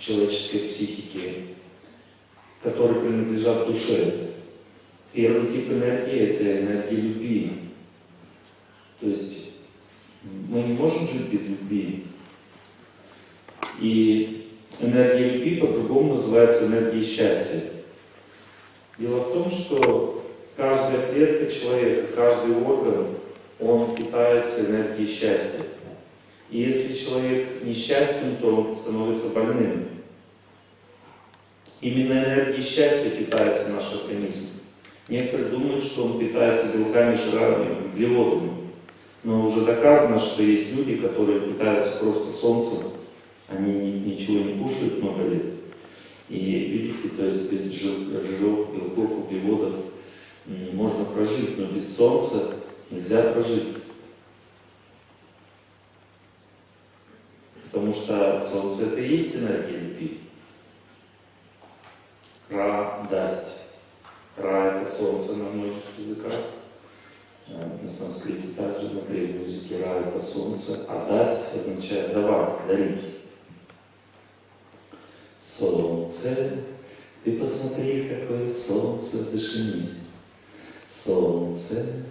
человеческой психике, которые принадлежат душе. Первый тип энергии – это энергия любви. То есть мы не можем жить без любви. И энергия любви по-другому называется энергией счастья. Дело в том, что каждая клетка человека, каждый орган, он питается энергией счастья. И если человек несчастен, то он становится больным. Именно энергией счастья питается наш организм. Некоторые думают, что он питается белками, жирами, углеводами. Но уже доказано, что есть люди, которые питаются просто солнцем, они ничего не кушают много лет. И видите, то есть без жиров, белков, углеводов можно прожить, но без солнца нельзя прожить. Потому что солнце это и есть энергия любви. Радость. Ра это солнце на многих языках. Э, на санскрите также, на древнем языке Ра это солнце, а дасть означает давать, дарить. Солнце, ты посмотри, какое солнце в вышине. Солнце,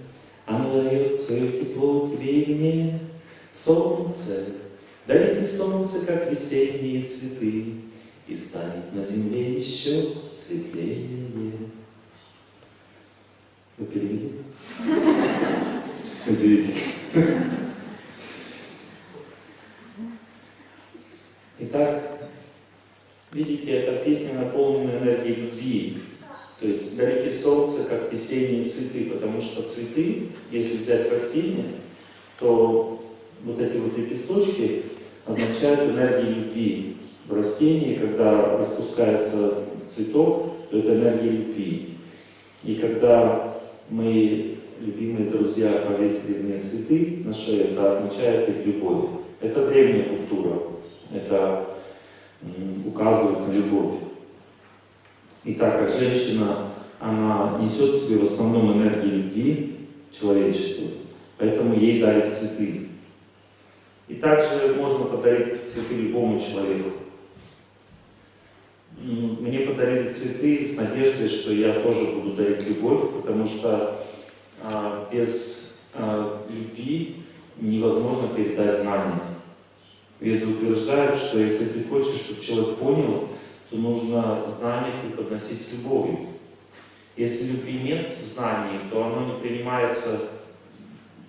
оно дает свое тепло тебе и мне. Солнце, Дарите солнце, как весенние цветы, И станет на земле еще светлее. Вы перевели? Итак, видите, эта песня наполнена энергией любви. То есть дарите солнце, как весенние цветы, потому что цветы, если взять растения, то вот эти вот лепесточки, означают энергию любви. В растении, когда распускается цветок, то это энергия любви. И когда мы, любимые друзья, повесили мне цветы на шею, это означает их любовь. Это древняя культура. Это указывает на любовь. И так как женщина, она несет в себе в основном энергию любви человечеству, поэтому ей дарят цветы. И также можно подарить цветы любому человеку. Мне подарили цветы с надеждой, что я тоже буду дарить любовь, потому что а, без а, любви невозможно передать знания. Веды утверждают, что если ты хочешь, чтобы человек понял, то нужно знание преподносить с любовью. Если любви нет в то оно не принимается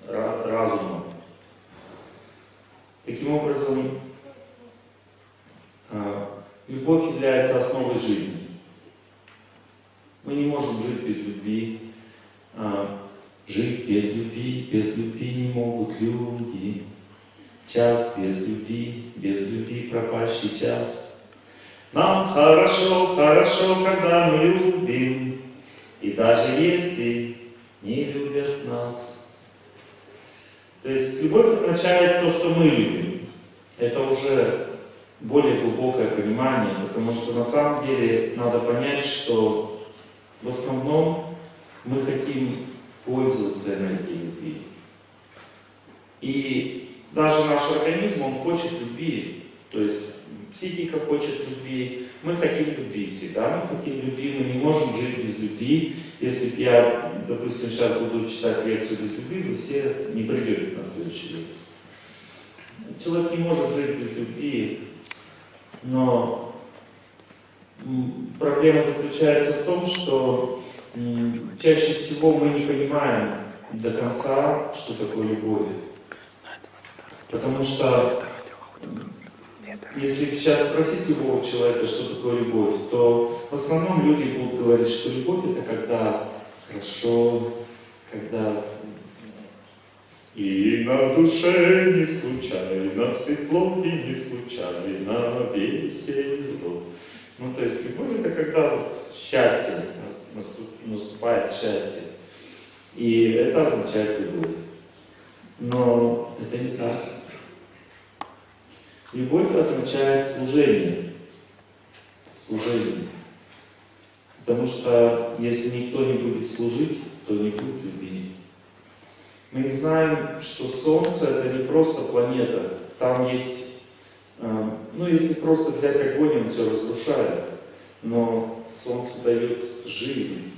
разумом. Таким образом, а, любовь является основой жизни. Мы не можем жить без любви. А, жить без любви, без любви не могут люди. Час без любви, без любви пропащий час. Нам хорошо, хорошо, когда мы любим, и даже если не любят нас, то есть любовь означает то, что мы любим. Это уже более глубокое понимание, потому что на самом деле надо понять, что в основном мы хотим пользоваться энергией любви. И даже наш организм, он хочет любви. То есть психика хочет любви, мы хотим любви всегда, мы хотим любви, мы не можем жить без любви. Если я, допустим, сейчас буду читать лекцию без любви, вы все не придете на следующую лекцию. Человек не может жить без любви, но проблема заключается в том, что чаще всего мы не понимаем до конца, что такое любовь. Потому что если сейчас спросить любого человека, что такое любовь, то в основном люди будут говорить, что любовь это когда хорошо, когда и на душе не случайно светло, и не случайно весело. Ну, то есть любовь это когда вот счастье, наступает счастье. И это означает любовь. Но это не так. Любовь означает служение. Служение. Потому что если никто не будет служить, то не будет любви. Мы не знаем, что Солнце это не просто планета. Там есть э, ну если просто взять огонь, он все разрушает. Но солнце дает жизнь.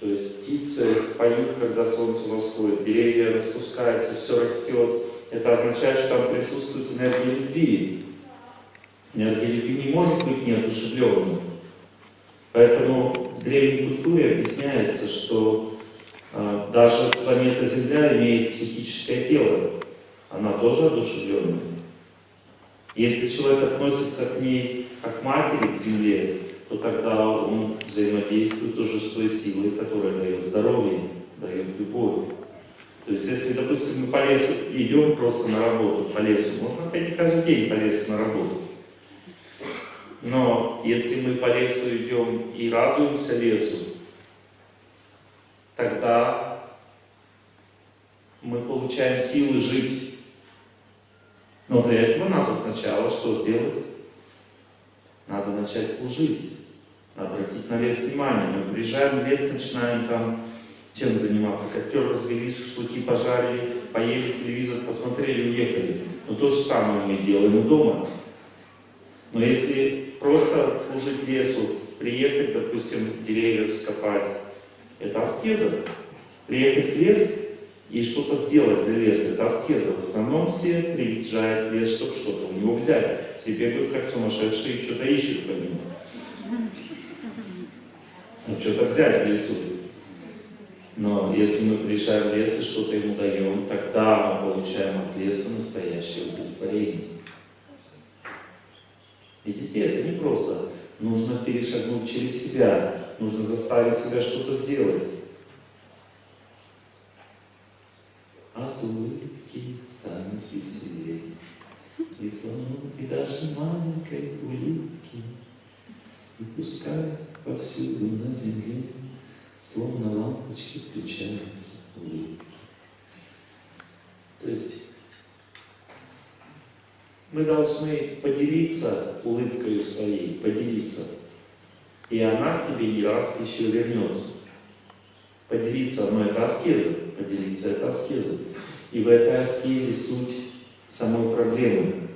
То есть птицы поют, когда солнце восходит, деревья распускаются, все растет. Это означает, что там присутствует энергия любви. Энергия любви не может быть неодушевленной. Поэтому в древней культуре объясняется, что э, даже планета Земля имеет психическое тело. Она тоже одушевленная. Если человек относится к ней как матери, к Земле, то тогда он взаимодействует уже с той силой, которая дает здоровье, дает любовь. То есть, если, допустим, мы по лесу идем просто на работу, по лесу, можно ходить каждый день по лесу на работу. Но если мы по лесу идем и радуемся лесу, тогда мы получаем силы жить. Но для этого надо сначала что сделать? Надо начать служить, обратить на лес внимание. Мы приезжаем в лес, начинаем там чем заниматься? Костер развели, шашлыки пожарили, поели, телевизор посмотрели, уехали. Но то же самое мы делаем и дома. Но если просто служить лесу, приехать, допустим, деревья вскопать, это аскеза. Приехать в лес и что-то сделать для леса, это аскеза. В основном все приезжают в лес, чтобы что-то у него взять. Все бегают как сумасшедшие и что-то ищут по нему. Ну, что-то взять в лесу. Но если мы приезжаем в лес и что-то ему даем, тогда мы получаем от леса настоящее удовлетворение. Видите, это не просто. Нужно перешагнуть через себя, нужно заставить себя что-то сделать. От улыбки станет веселее, и слону, и даже маленькой улитки, и пускай повсюду на земле словно лампочки включаются улыбки. То есть мы должны поделиться улыбкой своей, поделиться. И она к тебе не раз еще вернется. Поделиться, но это аскеза. Поделиться это аскеза. И в этой аскезе суть самой проблемы.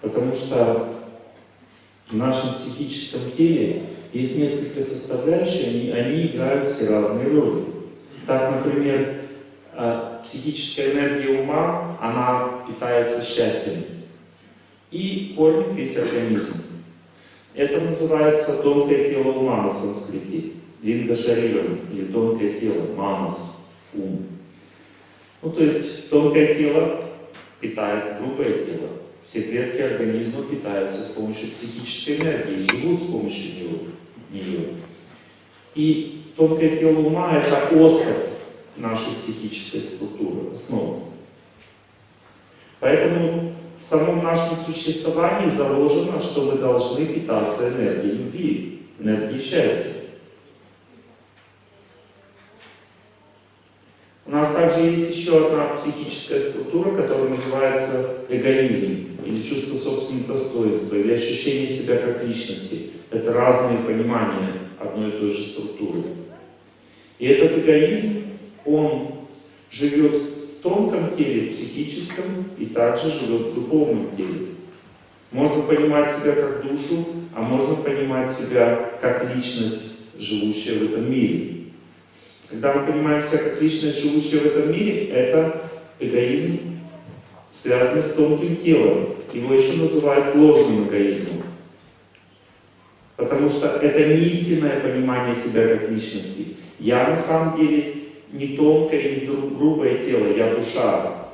Потому что в нашем психическом теле есть несколько составляющих, они, они играют все разные роли. Так, например, а, психическая энергия ума, она питается счастьем и кормит весь организм. Это называется тонкое тело ума на санскрите, линга или тонкое тело, манас, ум. Ну, то есть тонкое тело питает грубое тело. Все клетки организма питаются с помощью психической энергии, живут с помощью него нее. И тонкое тело ума – это остров нашей психической структуры, основа. Поэтому в самом нашем существовании заложено, что мы должны питаться энергией любви, энергией счастья. У нас также есть еще одна психическая структура, которая называется эгоизм, или чувство собственного достоинства, или ощущение себя как личности. Это разные понимания одной и той же структуры. И этот эгоизм, он живет в тонком теле, в психическом, и также живет в духовном теле. Можно понимать себя как душу, а можно понимать себя как личность, живущая в этом мире. Когда мы понимаем себя как личность, живущая в этом мире, это эгоизм, связанный с тонким телом. Его еще называют ложным эгоизмом. Потому что это не истинное понимание себя как личности. Я на самом деле не тонкое не грубое тело, я душа.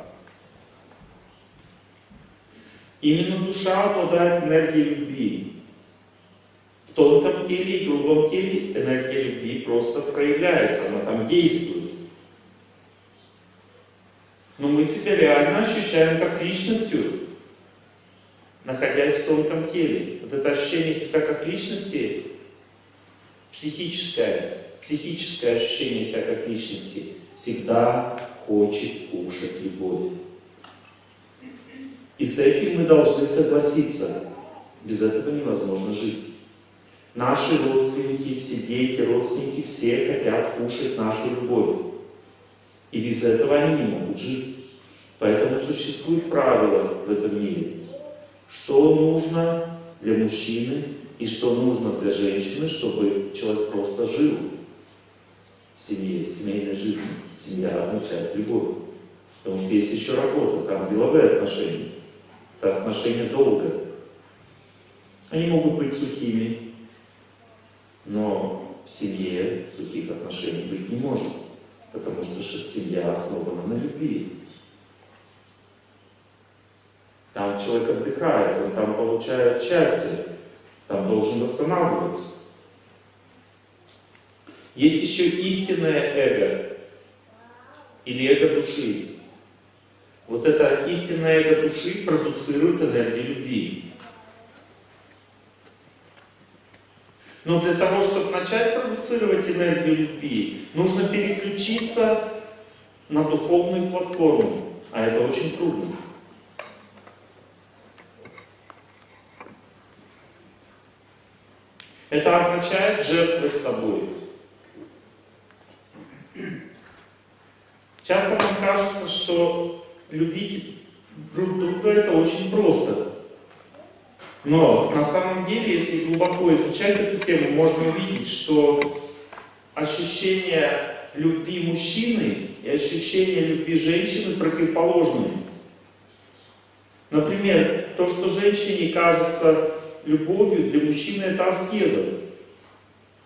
Именно душа обладает энергией любви. В тонком теле и грубом теле энергия любви просто проявляется, она там действует. Но мы себя реально ощущаем как личностью, находясь в тонком теле. Вот это ощущение себя как личности, психическое, психическое ощущение себя как личности, всегда хочет кушать любовь. И с этим мы должны согласиться. Без этого невозможно жить. Наши родственники, все дети, родственники, все хотят кушать нашу любовь. И без этого они не могут жить. Поэтому существует правило в этом мире. Что нужно для мужчины и что нужно для женщины, чтобы человек просто жил в семье, семейной жизни. Семья означает любовь. Потому что есть еще работа, там деловые отношения. Это отношения долго. Они могут быть сухими, но в семье сухих отношений быть не может, потому что семья основана на любви. Там человек отдыхает, он там получает счастье, там должен восстанавливаться. Есть еще истинное эго или эго души. Вот это истинное эго души продуцирует энергию любви. Но для того, чтобы начать продуцировать энергию любви, нужно переключиться на духовную платформу. А это очень трудно. Это означает жертвовать собой. Часто нам кажется, что любить друг друга это очень просто. Но на самом деле, если глубоко изучать эту тему, можно увидеть, что ощущение любви мужчины и ощущение любви женщины противоположны. Например, то, что женщине кажется любовью, для мужчины это аскеза.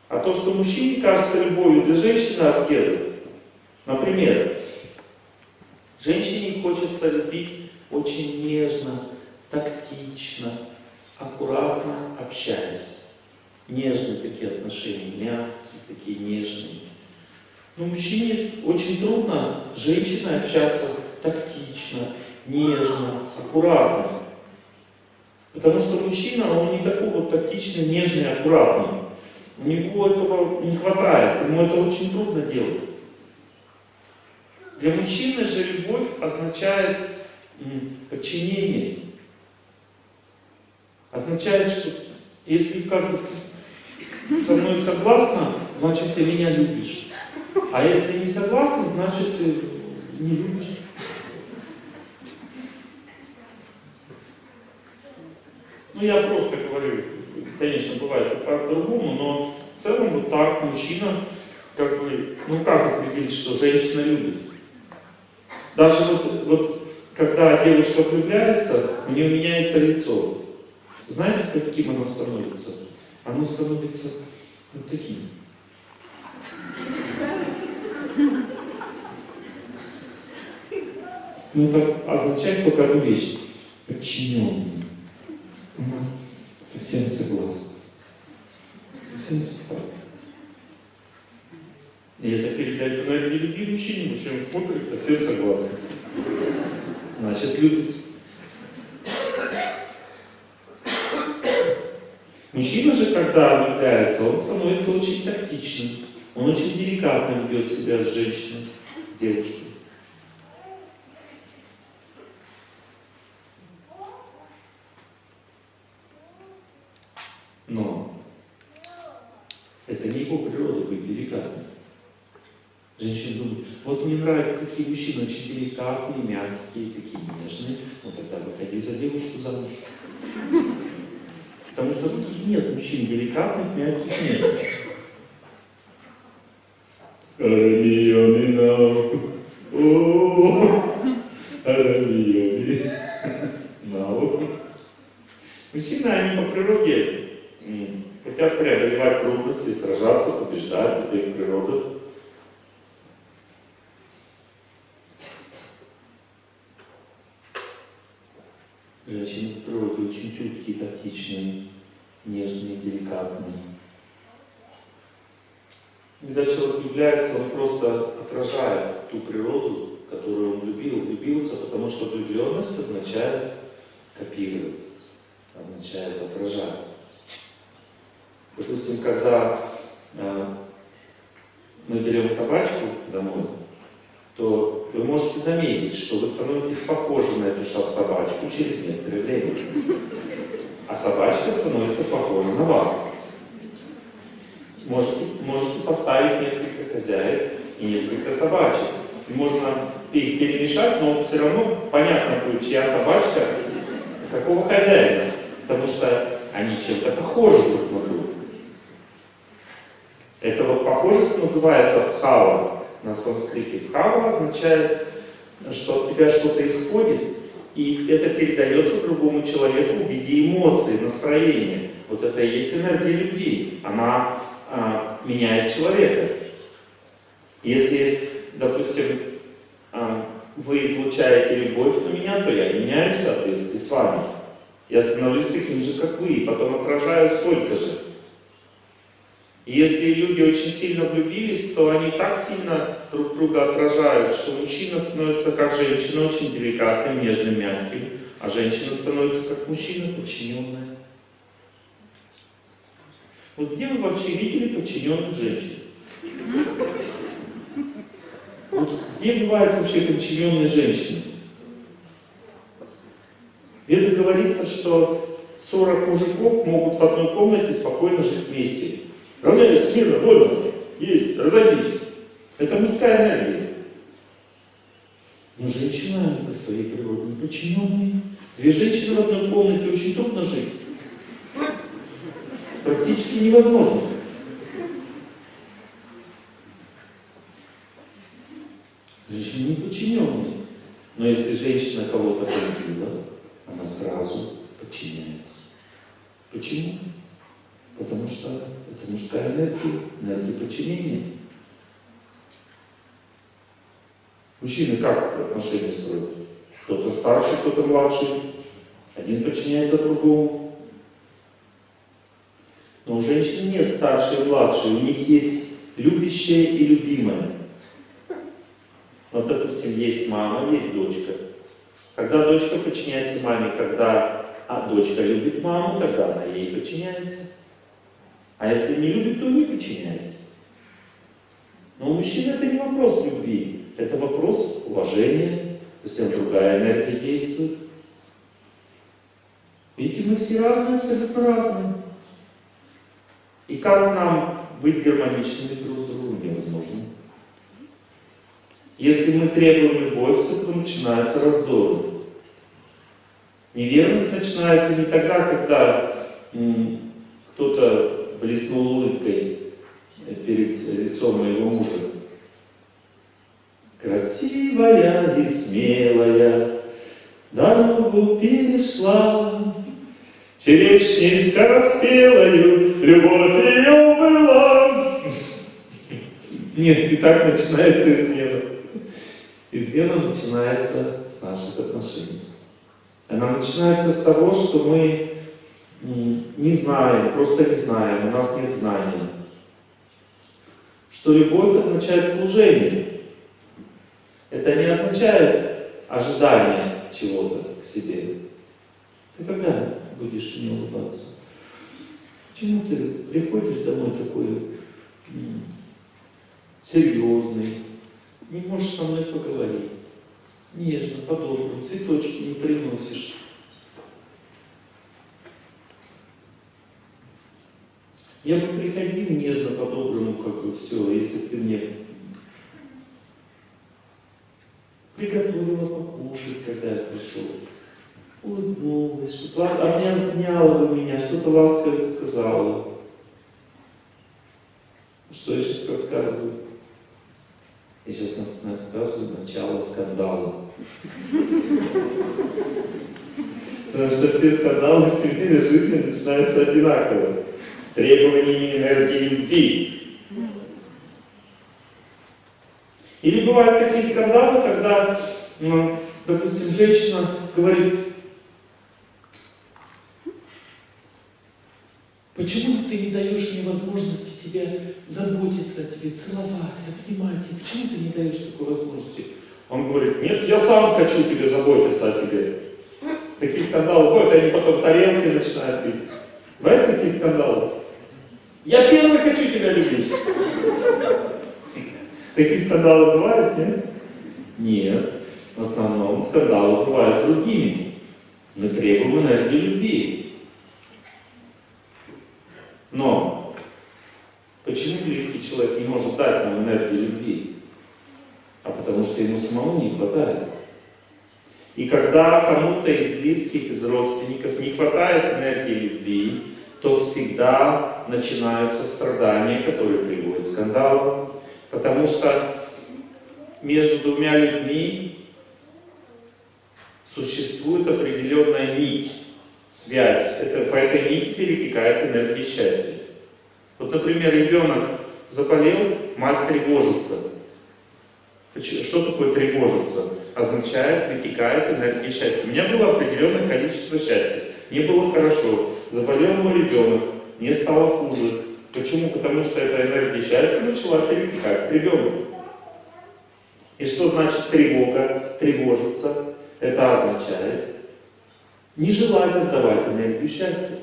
А то, что мужчине кажется любовью, для женщины аскеза. Например, женщине хочется любить очень нежно, тактично, аккуратно общаясь. Нежные такие отношения, мягкие, такие нежные. Но мужчине очень трудно женщиной общаться тактично, нежно, аккуратно. Потому что мужчина, он не такой вот тактичный, нежный, аккуратный. У него этого не хватает, ему это очень трудно делать. Для мужчины же любовь означает подчинение означает, что если как бы ты со мной согласна, значит ты меня любишь. А если не согласна, значит ты не любишь. Ну я просто говорю, конечно, бывает по-другому, но в целом вот так мужчина, как бы, ну как определить, что женщина любит? Даже вот, вот когда девушка влюбляется, у нее меняется лицо. Знаете, каким оно становится? Оно становится вот таким. Ну, это означает только одну вещь. Подчиненный. Угу. Совсем согласен. Совсем согласен. И это передает энергию любви мужчине, мужчина смотрит, совсем согласен. Значит, любит. Мужчина же, когда влюбляется, он становится очень тактичным. Он очень деликатно ведет себя с женщиной, с девушкой. Но это не его природа быть деликатным. Женщина думает, вот мне нравятся такие мужчины, очень деликатные, мягкие, такие нежные. Ну тогда выходи за девушку замуж. Потому что таких нет мужчин деликатных, мягких нет. Мужчины, они по природе хотят преодолевать трудности, сражаться, побеждать, это их природа. Женщины в природе очень чуткие, тактичные, нежные, деликатные. Когда человек влюбляется, он просто отражает ту природу, которую он любил, влюбился, потому что влюбленность означает копировать, означает отражать. Допустим, когда э, мы берем собачку домой, то вы можете заметить, что вы становитесь похожи на эту собачку через некоторое время. А собачка становится похожа на вас. Можете, можете поставить несколько хозяев и несколько собачек. И можно их перемешать, но все равно понятно будет, чья собачка Какого хозяина? Потому что они чем-то похожи друг на друга. Эта вот похожесть называется бхава на санскрите. Бхава означает, что от тебя что-то исходит, и это передается другому человеку в виде эмоций, настроения. Вот это и есть энергия любви. Она а, меняет человека. Если, допустим, а, вы излучаете любовь на меня, то я меняюсь в соответствии с вами. Я становлюсь таким же, как вы, и потом отражаю столько же. И если люди очень сильно влюбились, то они так сильно друг друга отражают, что мужчина становится как женщина, очень деликатным, нежным, мягким, а женщина становится как мужчина, подчиненная. Вот где вы вообще видели подчиненных женщин? Вот где бывают вообще подчиненные женщины? Веда говорится, что 40 мужиков могут в одной комнате спокойно жить вместе. Равняйся, смирно, вольно, есть, разойдись. Это мужская энергия. Но женщина по своей природе не подчиненные. Две женщины в одной комнате очень трудно жить. Практически невозможно. Женщины не подчиненные. Но если женщина кого-то полюбила, она сразу подчиняется. Почему? Потому что это мужская энергия, энергия подчинения. Мужчины как отношения строят? Кто-то старший, кто-то младший. Один подчиняется другому. Но у женщин нет старшей и младшей, у них есть любящая и любимая. Вот, допустим, есть мама, есть дочка. Когда дочка подчиняется маме, когда а дочка любит маму, тогда она ей подчиняется. А если не любит, то не подчиняется. Но у мужчины это не вопрос любви, это вопрос уважения, совсем другая энергия действует. Видите, мы все разные, абсолютно разные. И как нам быть гармоничными друг с другом невозможно. Если мы требуем любовь, то начинается раздор. Неверность начинается не тогда, когда кто-то блеснул улыбкой перед лицом моего мужа. Красивая и смелая дорогу перешла, Черешней скороспелою любовь ее была. Нет, не так начинается измена. Измена начинается с наших отношений. Она начинается с того, что мы не знаем, просто не знаем, у нас нет знания. Что любовь означает служение. Это не означает ожидание чего-то к себе. Ты когда будешь мне улыбаться? Почему ты приходишь домой такой серьезный, не можешь со мной поговорить? Нежно, по-доброму, цветочки не приносишь. Я бы приходил нежно, по-доброму, как бы все, если ты мне приготовила покушать, когда я пришел, улыбнулась, что-то обняла бы меня, что-то ласковое сказала. Что я сейчас рассказываю? Я сейчас рассказываю начало скандала. Потому что все скандалы в семейной жизни начинаются одинаково. С требованиями энергии любви. Или бывают такие скандалы, когда, ну, допустим, женщина говорит, Почему ты не даешь мне возможности тебя заботиться о тебе, целовать, обнимать? Почему ты не даешь такой возможности? Он говорит, нет, я сам хочу тебе заботиться о тебе. Такие скандалы бывают, они потом тарелки начинают бить. Бывают такие скандалы? Я первый хочу тебя любить. Такие скандалы бывают, нет? Нет. В основном скандалы бывают другими. Мы требуем энергии любви. Но почему близкий человек не может дать нам энергию любви? А потому что ему самому не хватает. И когда кому-то из близких, из родственников не хватает энергии любви, то всегда начинаются страдания, которые приводят к скандалу. Потому что между двумя людьми существует определенная нить, связь. Это, по этой нити перетекает энергия счастья. Вот, например, ребенок заболел, мать тревожится. Что такое тревожиться? Означает, вытекает энергия счастья. У меня было определенное количество счастья. Мне было хорошо. Заболел мой ребенок, мне стало хуже. Почему? Потому что эта энергия счастья начала перетекать к ребенку. И что значит тревога, тревожиться? Это означает не желать отдавать энергию счастья.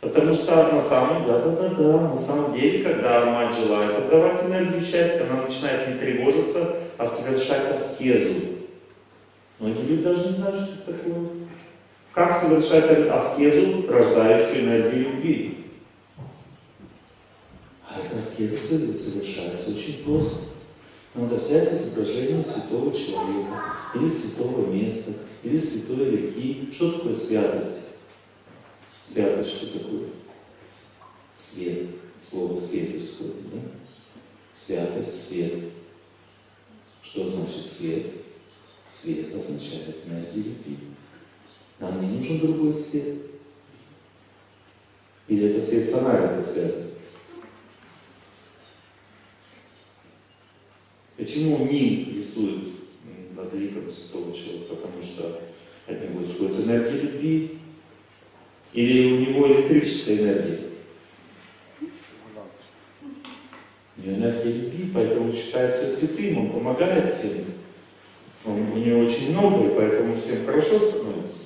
Потому что на самом, да, да, да, да, на самом деле, когда мать желает отдавать энергию счастья, она начинает не тревожиться, а совершать аскезу. Многие люди даже не знают, что это такое. Как совершать аскезу, рождающую энергию любви? А эта аскеза совершается очень просто. Надо взять изображение святого человека, или святого места, или святой реки. Что такое святость? Святость что такое? Свет. Слово свет исходит, да? Святость, свет. Что значит свет? Свет означает энергия любви. Нам не нужен другой свет. Или это свет фонаря, это святость? Почему Нил рисует над ликом святого человека? Потому что от него исходит энергия любви, или у него электрическая энергия? У него энергия любви, поэтому считается святым, он помогает всем. Он, у него очень много, и поэтому всем хорошо становится.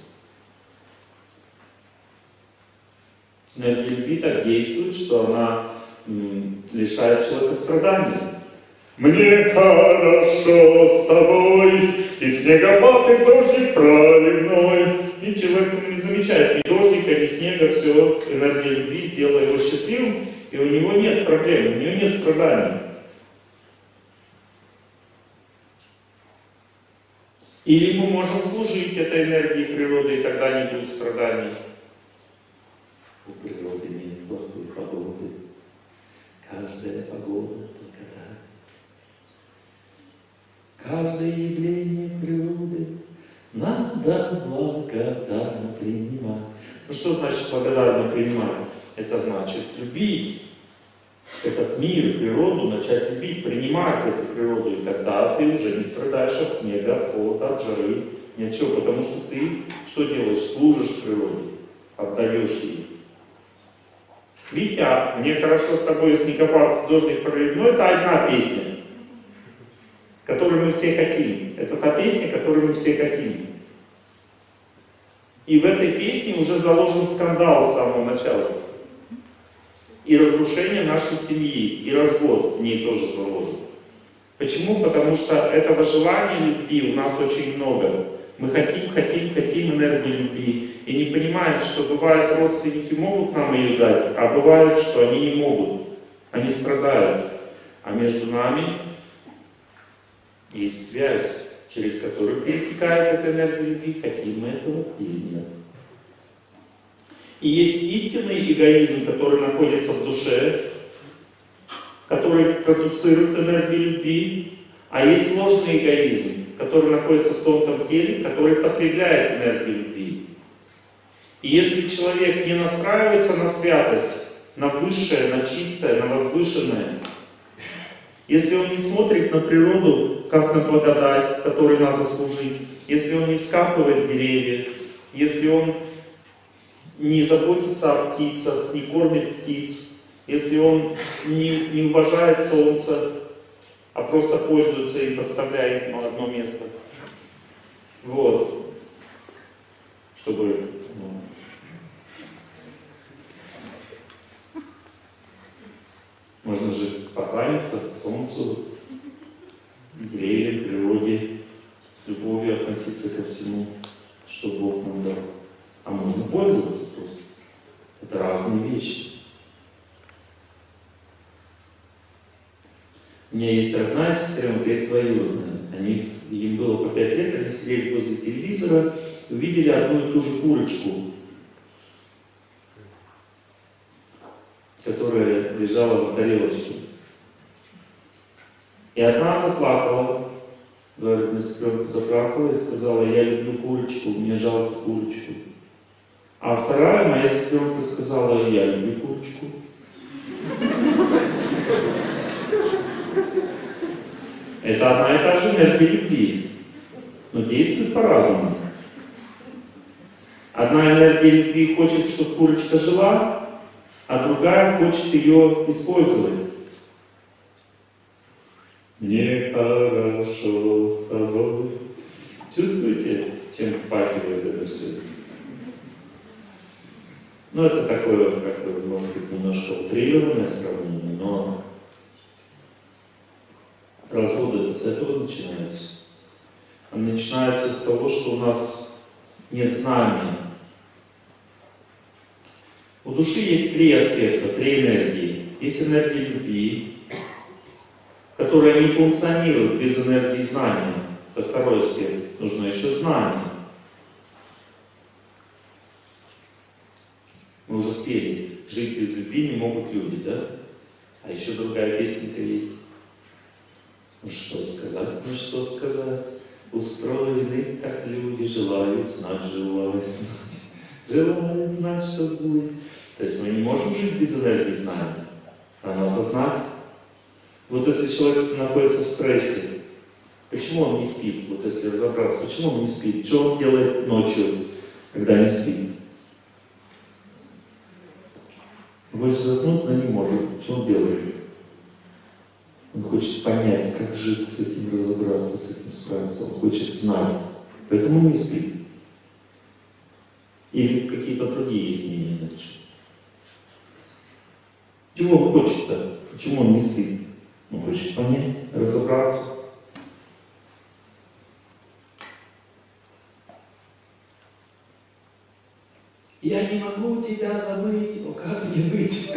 Энергия любви так действует, что она лишает человека страданий. Мне хорошо с тобой, и снегопад, и дождик проливной, и человек не замечает ни дождика, ни снега, все, энергия любви сделала его счастливым, и у него нет проблем, у него нет страданий. Или мы можем служить этой энергией природы, и тогда не будет страданий. У природы нет плохой погоды. Каждая погода только так. Каждое явление природы надо благодарно принимать. Ну что значит благодарно принимать? Это значит любить этот мир, природу, начать любить, принимать эту природу, и тогда ты уже не страдаешь от снега, от холода, от жары, ни от чего, потому что ты что делаешь? Служишь природе, отдаешь ей. Витя, мне хорошо с тобой, снегопад, дождик проливной, это одна песня которую мы все хотим. Это та песня, которую мы все хотим. И в этой песне уже заложен скандал с самого начала. И разрушение нашей семьи, и развод в ней тоже заложен. Почему? Потому что этого желания любви у нас очень много. Мы хотим, хотим, хотим энергию любви. И не понимаем, что бывает родственники могут нам ее дать, а бывает, что они не могут. Они страдают. А между нами есть связь, через которую перетекает эта энергия любви, хотим мы этого или нет. И есть истинный эгоизм, который находится в душе, который продуцирует энергию любви, а есть ложный эгоизм, который находится в тонком теле, который потребляет энергию любви. И если человек не настраивается на святость, на высшее, на чистое, на возвышенное, если он не смотрит на природу, как на благодать, которой надо служить, если он не вскапывает деревья, если он не заботится о птицах, не кормит птиц, если он не, не уважает солнце, а просто пользуется им, подставляя их на одно место. Вот. Чтобы ну, Можно же покланяться солнцу, деревьям, природе, с любовью относиться ко всему, что Бог нам дал. А можно пользоваться просто. Это разные вещи. У меня есть родная сестренка, есть двоюродная. Они, им было по пять лет, они сидели возле телевизора, увидели одну и ту же курочку, которая лежала на тарелочке. И одна заплакала, двоюродная сестренка заплакала и сказала, я люблю курочку, мне жалко курочку. А вторая моя сестренка сказала, я люблю курочку. Это одна и та же энергия любви, но действует по-разному. Одна энергия любви хочет, чтобы курочка жила, а другая хочет ее использовать. Мне хорошо с тобой. Чувствуете, чем пахивает это все? Ну, это такое, как бы, может быть, немножко утрированное сравнение, но разводы с этого начинаются. Они начинаются с того, что у нас нет знания. У души есть три аспекта, три энергии. Есть энергия любви, которая не функционирует без энергии знания. Это второй аспект. Нужно еще знание. Мы уже спели. Жить без любви не могут люди, да? А еще другая песенка есть. Ну что сказать, ну что сказать? Устроены так люди, желают знать, желают знать. Желают знать, что будет. То есть мы не можем жить без энергии знания. А надо знать. Вот если человек находится в стрессе, почему он не спит? Вот если разобраться, почему он не спит? Что он делает ночью, когда не спит? Больше заснуть, но не может. Что он делает? Он хочет понять, как жить с этим, разобраться, с этим справиться. Он хочет знать. Поэтому не спит. Или какие-то другие изменения дальше. Чего он хочет-то? Почему он не спит? Он хочет понять, разобраться. Я не могу тебя забыть, но как мне быть?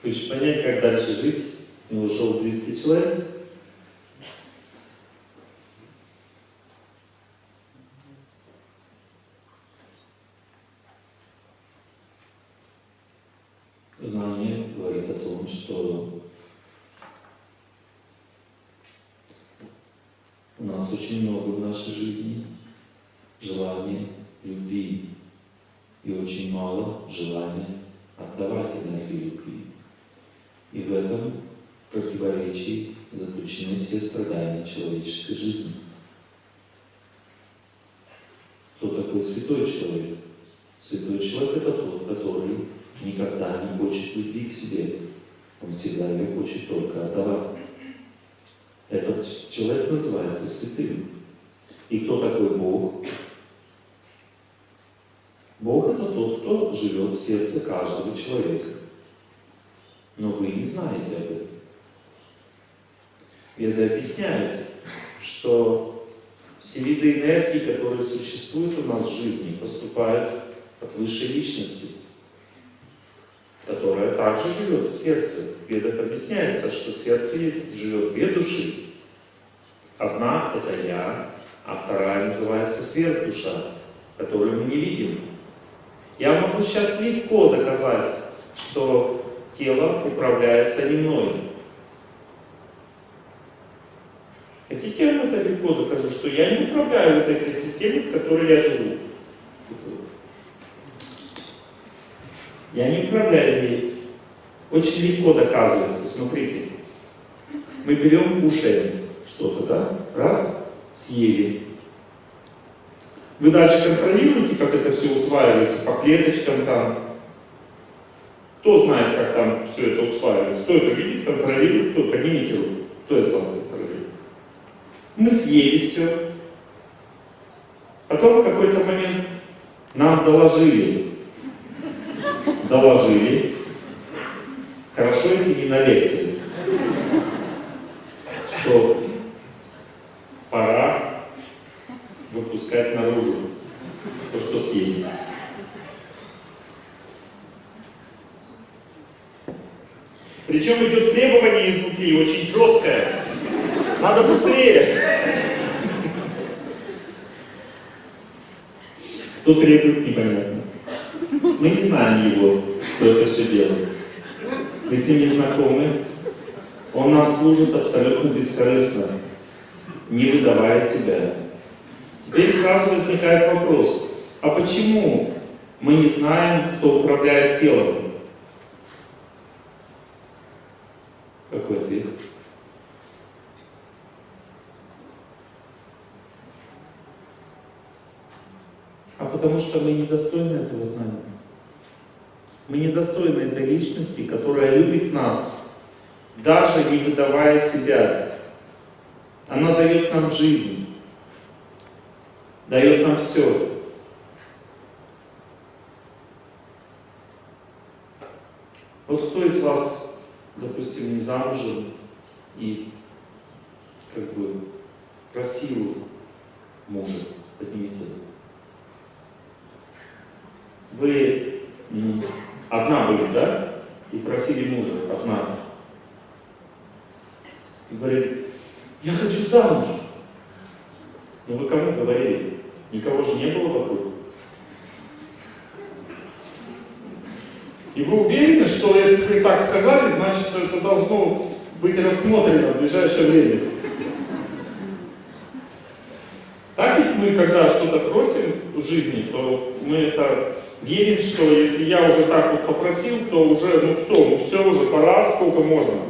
Хочешь понять, как дальше жить? У него ушел 200 человек. Знание говорит о том, что у нас очень много в нашей жизни желания, любви и очень мало желания отдавать энергию любви. И в этом противоречии заключены все страдания человеческой жизни. Кто такой святой человек? Святой человек это тот, который никогда не хочет любви к себе. Он всегда ее хочет только отдавать. Человек называется святым. И кто такой Бог? Бог это тот, кто живет в сердце каждого человека. Но вы не знаете об этом. Веды объясняют, что все виды энергии, которые существуют у нас в жизни, поступают от высшей личности, которая также живет в сердце. В Ведах объясняется, что в сердце есть, живет две души. Одна – это я, а вторая называется сверхдуша, которую мы не видим. Я могу сейчас легко доказать, что тело управляется не мной. Хотите, я вам это легко докажу, что я не управляю вот этой системой, в которой я живу. Я не управляю ей. Очень легко доказывается. Смотрите. Мы берем, кушаем что-то, да? Раз, съели. Вы дальше контролируете, как это все усваивается по клеточкам там. Кто знает, как там все это усваивается? Кто это видит, контролирует? Кто? Поднимите руку. Кто из вас контролирует? Мы съели все. Потом в какой-то момент нам доложили. Доложили. Хорошо, если не на лекции. Что пора выпускать наружу то, что съели. Причем идет требование изнутри, очень жесткое. Надо быстрее. Кто требует, непонятно. Мы не знаем его, кто это все делает. Мы с ним не знакомы. Он нам служит абсолютно бескорыстно, не выдавая себя. Теперь сразу возникает вопрос, а почему мы не знаем, кто управляет телом? Какой ответ? А потому что мы недостойны этого знания. Мы недостойны этой личности, которая любит нас, даже не выдавая себя. Она дает нам жизнь, дает нам все. Вот кто из вас, допустим, не замужем и как бы просил мужа, поднимите. Вы одна были, да? И просили мужа, одна. И говорит, я хочу замуж. Но вы кому говорили? Никого же не было вокруг. И вы уверены, что если так сказали, значит это должно быть рассмотрено в ближайшее время? Так ведь мы, когда что-то просим в жизни, то мы это верим, что если я уже так вот попросил, то уже, ну что, ну все уже, пора, сколько можно.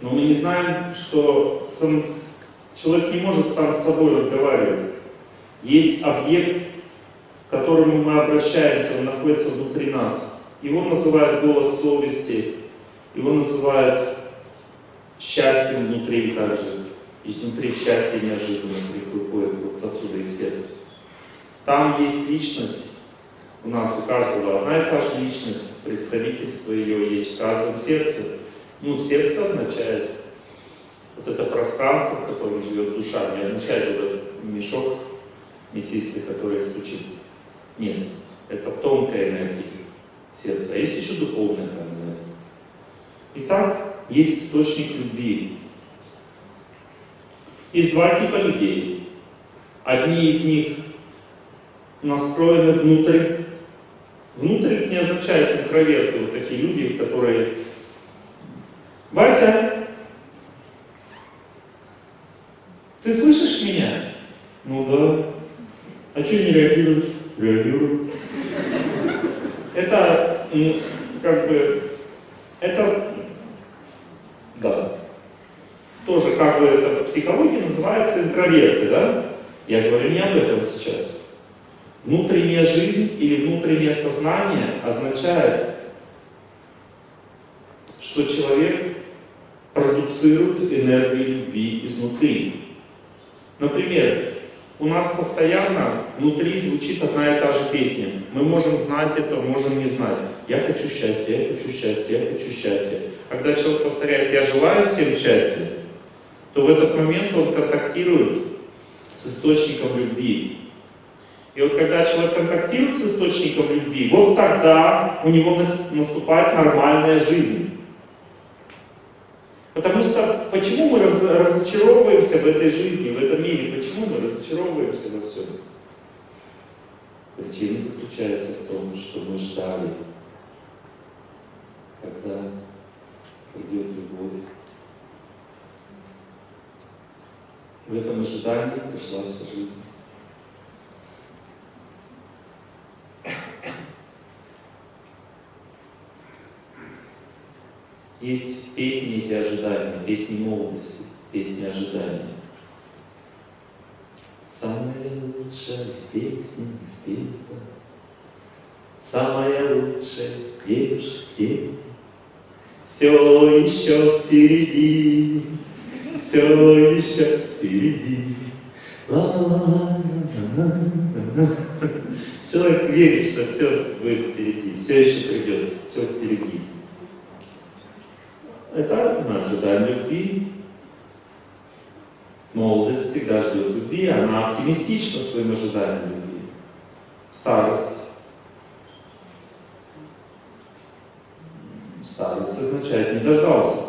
Но мы не знаем, что сам, человек не может сам с собой разговаривать. Есть объект, к которому мы обращаемся, он находится внутри нас. Его называют голос совести, его называют счастьем внутри также. Изнутри счастье неожиданно приходит вот отсюда из сердца. Там есть личность, у нас у каждого одна и та же личность, представительство ее есть в каждом сердце. Ну, сердце означает вот это пространство, в котором живет душа, не означает вот этот мешок мясистый, который стучит. Нет, это тонкая энергия сердца, а есть еще духовная энергия. Итак, есть источник любви. Есть два типа людей. Одни из них настроены внутрь. Внутрь не означает интроверты, вот такие люди, которые Вася, ты слышишь меня? Ну да. А что не реагируешь? Реагирую. Это, как бы, это, да, тоже как бы это в психологии называется интроверты, да? Я говорю не об этом сейчас. Внутренняя жизнь или внутреннее сознание означает, что человек продуцирует энергию любви изнутри. Например, у нас постоянно внутри звучит одна и та же песня. Мы можем знать это, можем не знать. Я хочу счастья, я хочу счастья, я хочу счастья. Когда человек повторяет «я желаю всем счастья», то в этот момент он контактирует с источником любви. И вот когда человек контактирует с источником любви, вот тогда у него наступает нормальная жизнь. Потому что почему мы раз, разочаровываемся в этой жизни, в этом мире? Почему мы разочаровываемся во всем? Причина заключается в том, что мы ждали, когда придет любовь. В этом ожидании пришла вся жизнь. Есть песни эти ожидания, песни молодости, песни ожидания. Самая лучшая песня спета, Самая лучшая девушка Все еще впереди, все еще впереди. Человек верит, что все будет впереди, все еще придет, все впереди. Это мы ожидаем любви. Молодость всегда ждет любви, она оптимистична своим ожиданием любви. Старость. означает не дождался.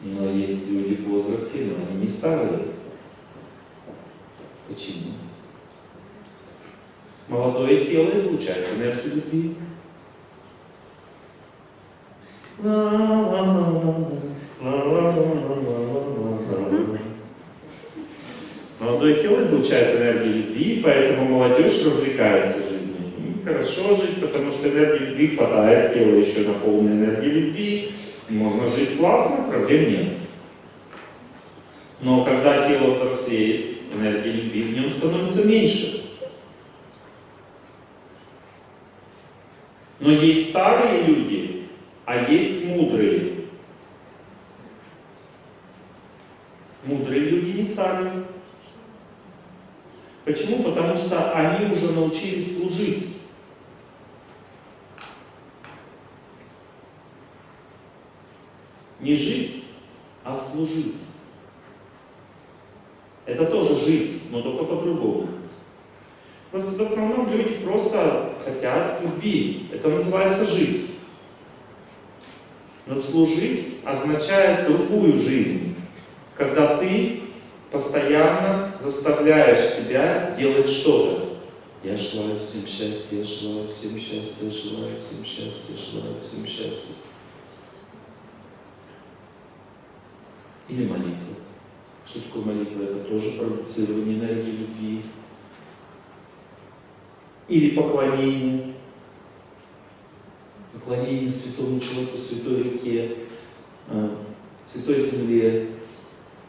Но есть люди в возрасте, но они не старые. Почему? Молодое излучает энергию любви. Молодое тело излучает энергию любви, поэтому молодежь развлекается в жизни. Им хорошо жить, потому что энергии любви хватает, тело еще наполнено энергией любви, можно жить классно, проблем нет. Но когда тело взрослеет, энергии любви в нем становится меньше. Но есть старые люди, а есть мудрые. Мудрые люди не старые. Почему? Потому что они уже научились служить. Не жить, а служить. Это тоже жить, но только по-другому. В основном люди просто хотят любви. Это называется жить. Но служить означает другую жизнь, когда ты постоянно заставляешь себя делать что-то. Я желаю всем счастья, я желаю всем счастья, я желаю всем счастья, я желаю всем счастья. Или молитва. Что такое молитва? Это тоже продуцирование энергии любви. Или поклонение. Поклонение святому человеку, святой реке, э, святой земле.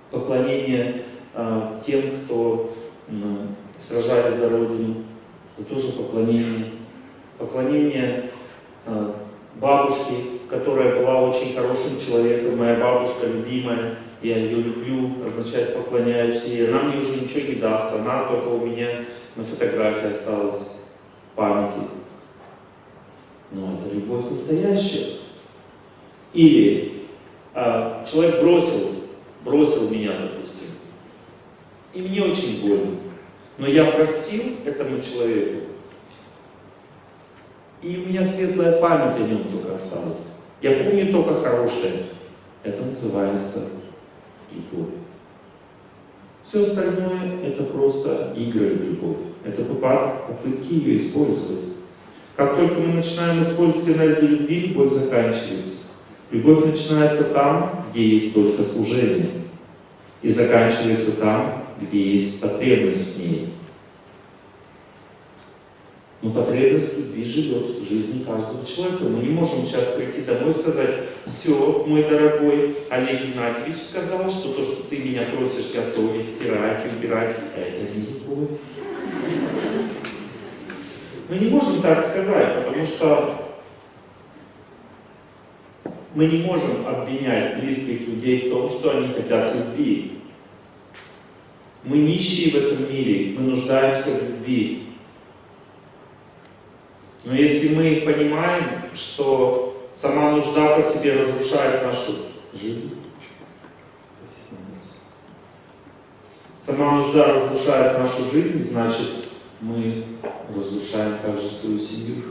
Поклонение э, тем, кто сражались за Родину. Это тоже поклонение. Поклонение э, бабушке, которая была очень хорошим человеком, моя бабушка любимая, я ее люблю, означает поклоняюсь ей. Она мне уже ничего не даст, она только у меня на фотографии осталась памяти. Но это любовь настоящая. Или а, человек бросил, бросил меня, допустим, и мне очень больно. Но я простил этому человеку, и у меня светлая память о нем только осталась. Я помню только хорошее. Это называется любовь. Все остальное это просто игры любовь. Это попытки ее использовать. Как только мы начинаем использовать энергию любви, любовь заканчивается. Любовь начинается там, где есть только служение. И заканчивается там, где есть потребность в ней. Но потребность любви живет в жизни каждого человека. Мы не можем сейчас прийти домой и сказать, все, мой дорогой Олег Геннадьевич сказал, что то, что ты меня просишь готовить, стирать, убирать, это не любовь. Мы не можем так сказать, потому что мы не можем обвинять близких людей в том, что они хотят любви. Мы нищие в этом мире, мы нуждаемся в любви. Но если мы понимаем, что сама нужда по себе разрушает нашу жизнь, сама нужда разрушает нашу жизнь, значит, мы разрушаем также свою семью.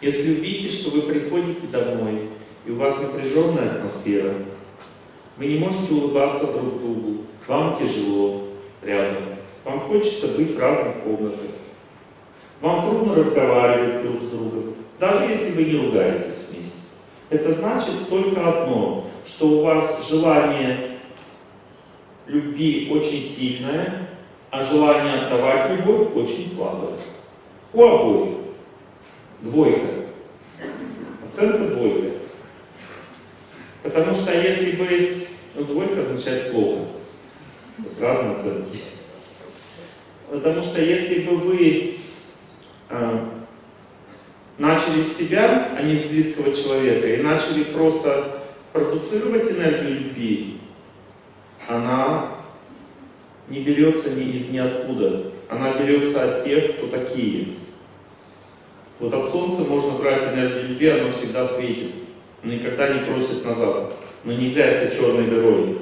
Если увидите, что вы приходите домой, и у вас напряженная атмосфера, вы не можете улыбаться друг другу, вам тяжело рядом, вам хочется быть в разных комнатах. Вам трудно разговаривать друг с другом, даже если вы не ругаетесь вместе. Это значит только одно, что у вас желание любви очень сильное, а желание отдавать любовь очень слабое. У обоих. Двойка. Оценка двойка. Потому что если вы... Ну, двойка означает плохо. С разной оценки. Потому что если бы вы э, начали с себя, а не с близкого человека, и начали просто продуцировать энергию любви, она не берется ни из ниоткуда. Она берется от тех, кто такие. Вот от Солнца можно брать энергию оно всегда светит. Оно никогда не просит назад. Оно не является черной дырой.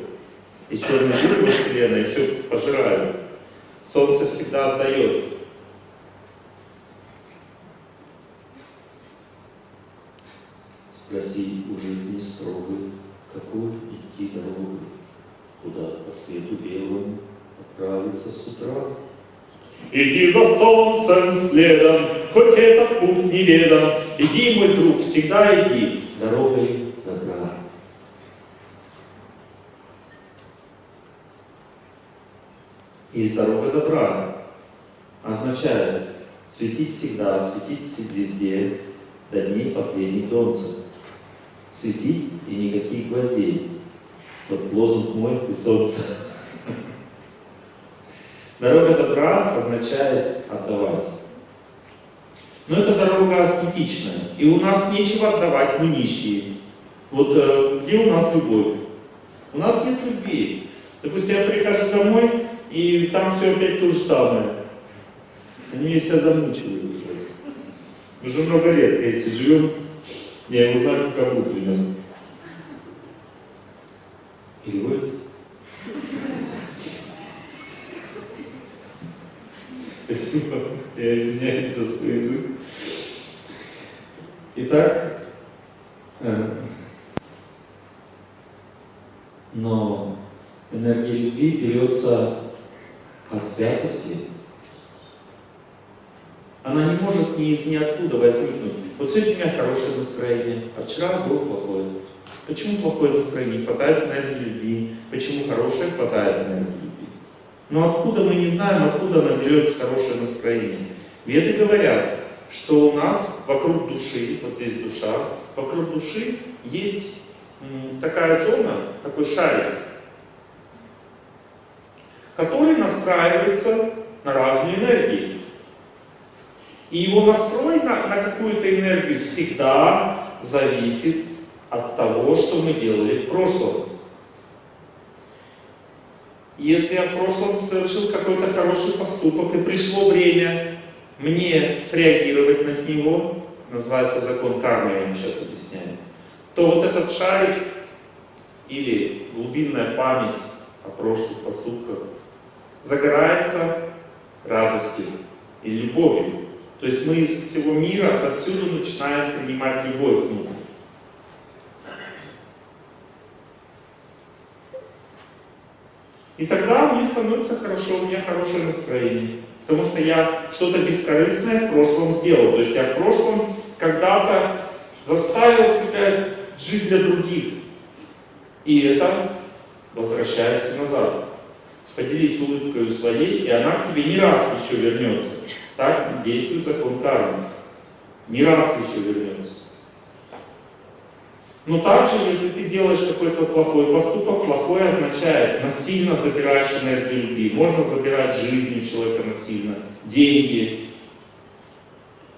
и черные дыры Вселенной все пожирают. Солнце всегда отдает. Спроси у жизни строгой, какой идти дорогой, куда по свету белому отправиться с утра. Иди за солнцем следом, хоть этот путь неведом, иди, мой друг, всегда иди дорогой добра. И дорога добра означает светить всегда, светить везде, до дней последних донцев. Светить и никаких гвоздей. Вот лозунг мой и солнце. Дорога добра означает отдавать. Но это дорога аскетичная. И у нас нечего отдавать, мы нищие. Вот э, где у нас любовь? У нас нет любви. Допустим, я прихожу домой, и там все опять то же самое. Они меня все замучили уже. Уже много лет вместе живем. Я его знаю как кому Переводит? Спасибо. Я извиняюсь за свой язык. Итак, э, но энергия любви берется от святости. Она не может ни из ниоткуда возникнуть. Вот сегодня у меня хорошее настроение, а вчера было плохое. Почему плохое настроение? Хватает энергии любви. Почему хорошее? Хватает энергии любви. Но откуда мы не знаем, откуда она берется хорошее настроение. Веды говорят, что у нас вокруг души, вот здесь душа, вокруг души есть такая зона, такой шарик, который настраивается на разные энергии. И его настрой на, на какую-то энергию всегда зависит от того, что мы делали в прошлом. Если я в прошлом совершил какой-то хороший поступок и пришло время мне среагировать на него, называется закон кармы, я вам сейчас объясняю, то вот этот шарик или глубинная память о прошлых поступках загорается радостью и любовью. То есть мы из всего мира отовсюду начинаем принимать любовь внутрь. И тогда мне становится хорошо, у меня хорошее настроение. Потому что я что-то бескорыстное в прошлом сделал. То есть я в прошлом когда-то заставил себя жить для других. И это возвращается назад. Поделись улыбкой своей, и она к тебе не раз еще вернется. Так действует закон кармы. Не раз еще вернется. Но также, если ты делаешь какой-то плохой поступок, плохой означает, насильно забираешь энергию любви. Можно забирать жизнь человека насильно, деньги,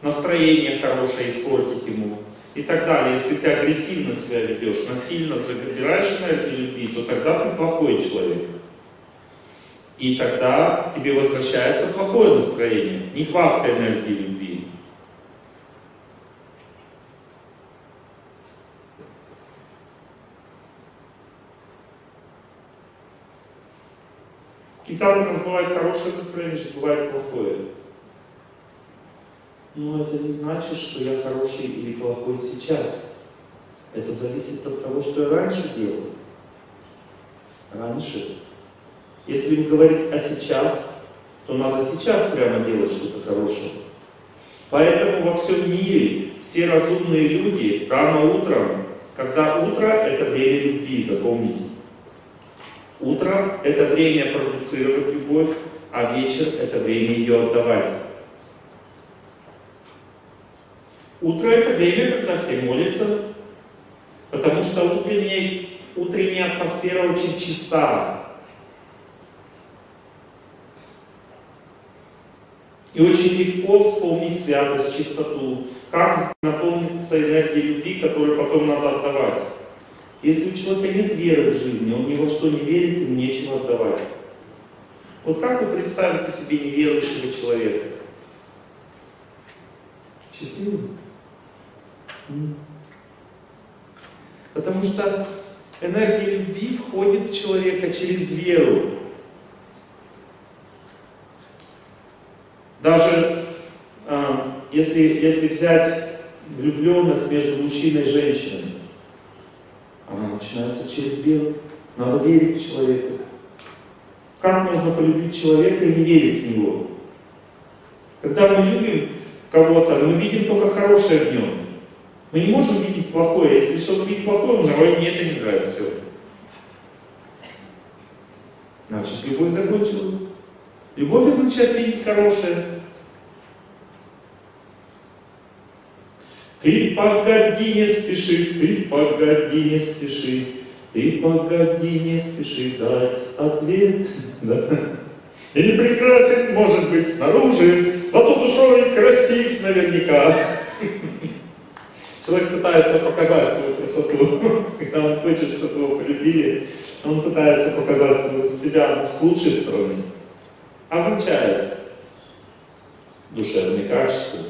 настроение хорошее испортить ему и так далее. Если ты агрессивно себя ведешь, насильно забираешь энергию любви, то тогда ты плохой человек. И тогда тебе возвращается плохое настроение, нехватка энергии любви. И там у нас бывает хорошее настроение, что бывает плохое. Но это не значит, что я хороший или плохой сейчас. Это зависит от того, что я раньше делал. Раньше если говорить о сейчас, то надо сейчас прямо делать что-то хорошее. Поэтому во всем мире все разумные люди рано утром, когда утро это время любви, запомните. Утро это время продуцировать любовь, а вечер это время ее отдавать. Утро это время, когда все молятся, потому что утренняя, утренняя атмосфера очень чиста, И очень легко вспомнить святость, чистоту, как наполниться энергией любви, которую потом надо отдавать. Если у человека нет веры в жизни, он ни во что не верит, ему нечего отдавать. Вот как вы представите себе неверующего человека? Счастливым? Потому что Энергия любви входит в человека через веру. Даже э, если, если взять влюбленность между мужчиной и женщиной, она начинается через веру. Надо верить в человека. Как можно полюбить человека и не верить в него? Когда мы любим кого-то, мы видим только хорошее в нем. Мы не можем видеть плохое. Если что-то видеть плохое, говорим, мне это не нравится. Все. Значит, любовь закончилась. Любовь означает видеть хорошее. Ты погоди, не спеши, ты погоди, не спеши, ты погоди, не спеши дать ответ. Да. И не прекрасен, может быть, снаружи, зато душой красив наверняка. Человек пытается показать свою красоту, когда он хочет, чтобы его полюбили, он пытается показать себя с лучшей стороны. Означает душевные качества.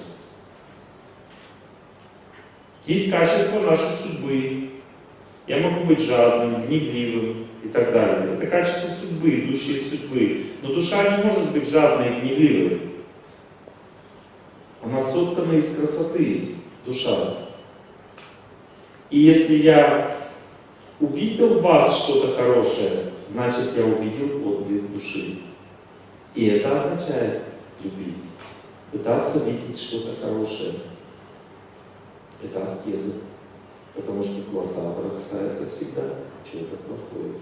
Есть качество нашей судьбы. Я могу быть жадным, гневливым и так далее. Это качество судьбы, идущие из судьбы. Но душа не может быть жадной и гневливой. Она соткана из красоты, душа. И если я увидел в вас что-то хорошее, значит я увидел подлинность души. И это означает любить. Пытаться видеть что-то хорошее. Это аскеза. Потому что глаза бросается всегда плохое.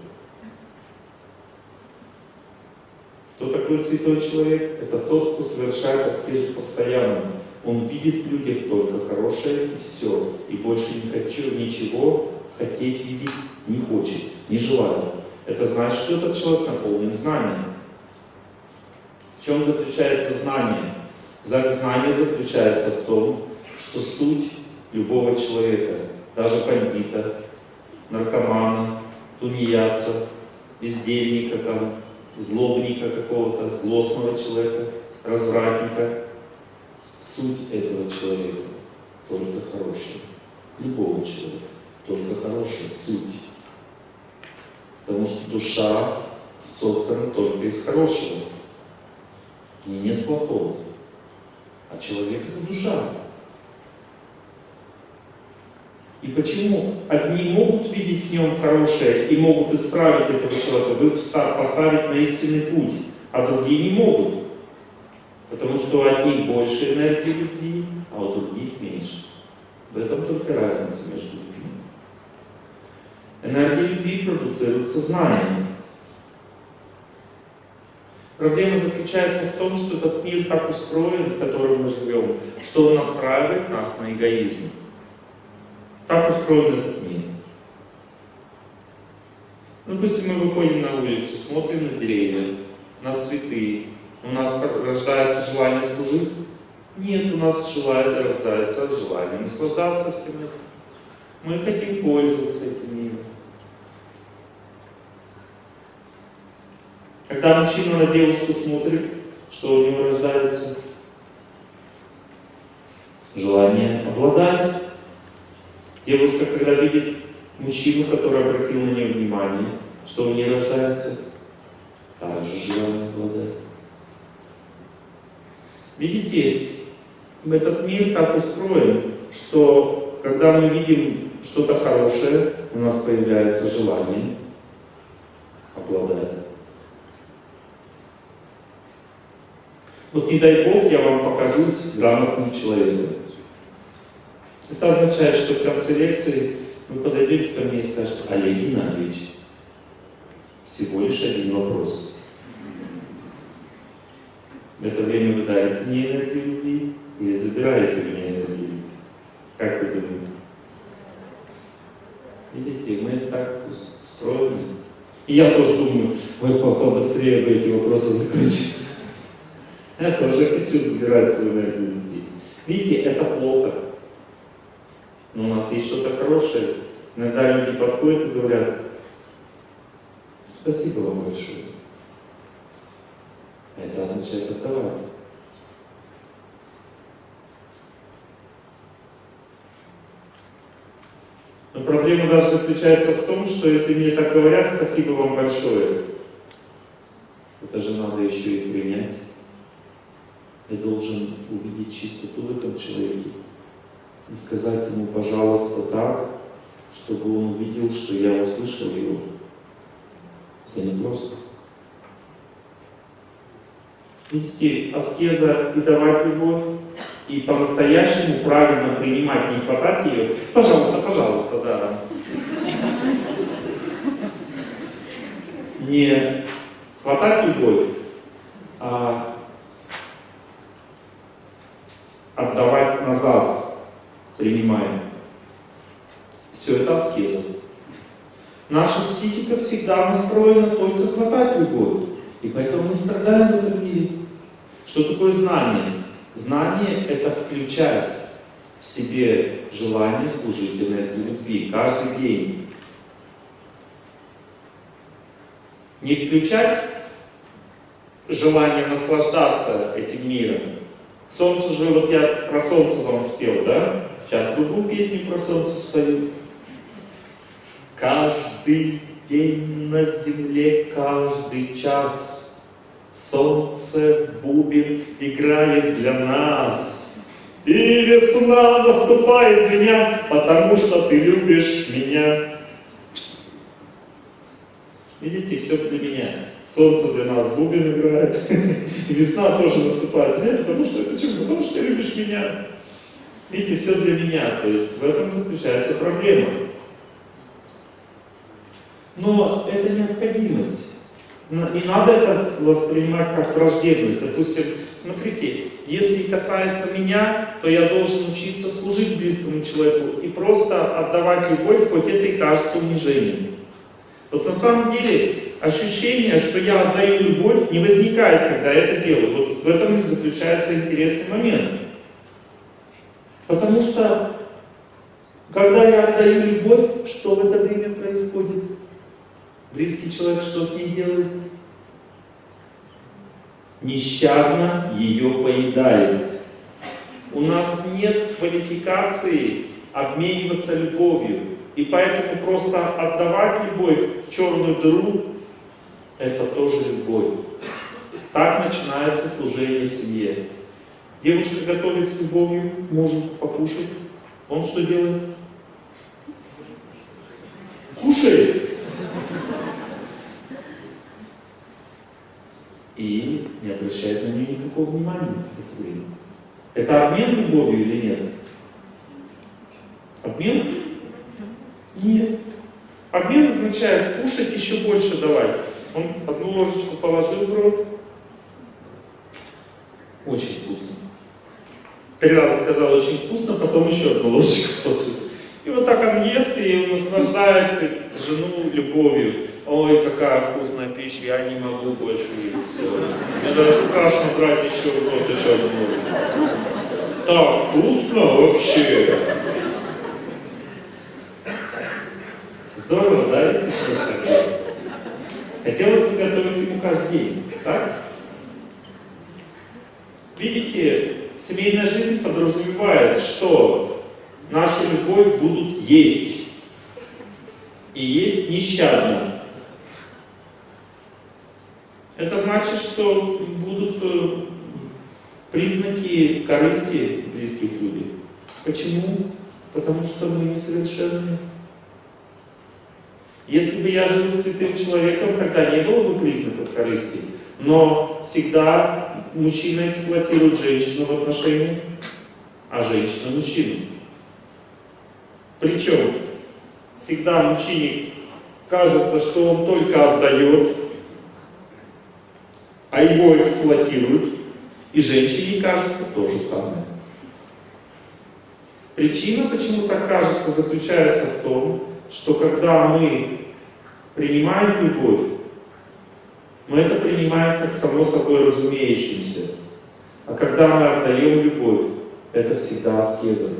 Кто такой святой человек? Это тот, кто совершает аскезу постоянно. Он видит в людях только хорошее и все. И больше не хочу ничего хотеть видеть не хочет, не желает. Это значит, что этот человек наполнен знанием. В чем заключается знание? Знание заключается в том, что суть любого человека, даже бандита, наркомана, тунеядца, бездельника, там, злобника какого-то, злостного человека, развратника, Суть этого человека только хорошая. Любого человека только хорошая суть. Потому что душа соткана только из хорошего. И нет плохого. А человек это душа. И почему одни могут видеть в нем хорошее и могут исправить этого человека, поставить на истинный путь, а другие не могут? Потому что у одних больше энергии любви, а у других меньше. В этом только разница между людьми. Энергия любви продуцируется знанием. Проблема заключается в том, что этот мир так устроен, в котором мы живем, что он настраивает нас на эгоизм. Так устроен этот мир. Ну, допустим, мы выходим на улицу, смотрим на деревья, на цветы, у нас рождается желание служить? Нет, у нас желание рождается желание наслаждаться всем этим. Мы хотим пользоваться этим миром. Когда мужчина на девушку смотрит, что у него рождается желание обладать. Девушка, когда видит мужчину, который обратил на нее внимание, что у нее рождается также желание обладать. Видите, этот мир так устроен, что когда мы видим что-то хорошее, у нас появляется желание обладать. Вот не дай Бог, я вам покажусь грамотным человеком. Это означает, что в конце лекции вы подойдете ко мне и скажете, Олег Геннадьевич, всего лишь один вопрос. В это время вы даете мне энергию любви или забираете у меня энергию? Как вы думаете? Видите, мы так устроены. И я тоже думаю, ой, побыстрее бы эти вопросы закончить. Я тоже хочу забирать свою энергию любви. Видите, это плохо. Но у нас есть что-то хорошее. Иногда люди подходят и говорят, спасибо вам большое. Это означает отдавать. Но проблема даже заключается в том, что если мне так говорят, спасибо вам большое, это же надо еще и принять. Я должен увидеть чистоту в этом человеке и сказать ему, пожалуйста, так, чтобы он увидел, что я услышал его. Это не просто. Видите, аскеза и давать любовь, и по-настоящему правильно принимать, не хватать ее. Пожалуйста, пожалуйста, да. Не хватать любовь, а отдавать назад, принимая. Все это аскеза. Наша психика всегда настроена только хватать любовь. И поэтому мы страдаем в этом мире. Что такое знание? Знание — это включать в себе желание служить энергии любви каждый день. Не включать желание наслаждаться этим миром. Солнце же, вот я про солнце вам спел, да? Сейчас другую песню про солнце спою. Каждый день на земле, каждый час Солнце бубен играет для нас. И весна наступает меня, потому что ты любишь меня. Видите, все для меня. Солнце для нас, бубен играет. И весна тоже наступает. Нет, потому что? Потому что ты любишь меня. Видите, все для меня. То есть в этом заключается проблема. Но это необходимость. Не надо это воспринимать как враждебность. Допустим, смотрите, если касается меня, то я должен учиться служить близкому человеку и просто отдавать любовь, хоть это и кажется унижением. Вот на самом деле ощущение, что я отдаю любовь, не возникает, когда я это делаю. Вот в этом и заключается интересный момент. Потому что, когда я отдаю любовь, что в это время происходит? Близкий человек что с ней делает? Нещадно ее поедает. У нас нет квалификации обмениваться любовью. И поэтому просто отдавать любовь в черную дыру, это тоже любовь. Так начинается служение в семье. Девушка готовит с любовью, может покушать. Он что делает? Кушает. и не обращает на нее никакого внимания это. Это обмен любовью или нет? Обмен? Нет. Обмен означает кушать еще больше давать. Он одну ложечку положил в рот. Очень вкусно. Три раза сказал очень вкусно, потом еще одну ложечку. И вот так он ест и наслаждает жену любовью. Ой, какая вкусная пища, я не могу больше есть. Мне даже страшно брать еще в рот еще одну. Так вкусно вообще. Здорово, да, если такое? Хотелось бы готовить ему каждый день, так? Видите, семейная жизнь подразумевает, что нашу любовь будут есть. И есть нещадно. Это значит, что будут э, признаки корысти близких людей. Почему? Потому что мы несовершенны. Если бы я жил святым человеком, тогда не было бы признаков корысти. Но всегда мужчина эксплуатирует женщину в отношении, а женщина мужчину. Причем всегда мужчине кажется, что он только отдает, а его эксплуатируют, и женщине кажется то же самое. Причина, почему так кажется, заключается в том, что когда мы принимаем любовь, мы это принимаем как само собой разумеющимся. А когда мы отдаем любовь, это всегда аскеза.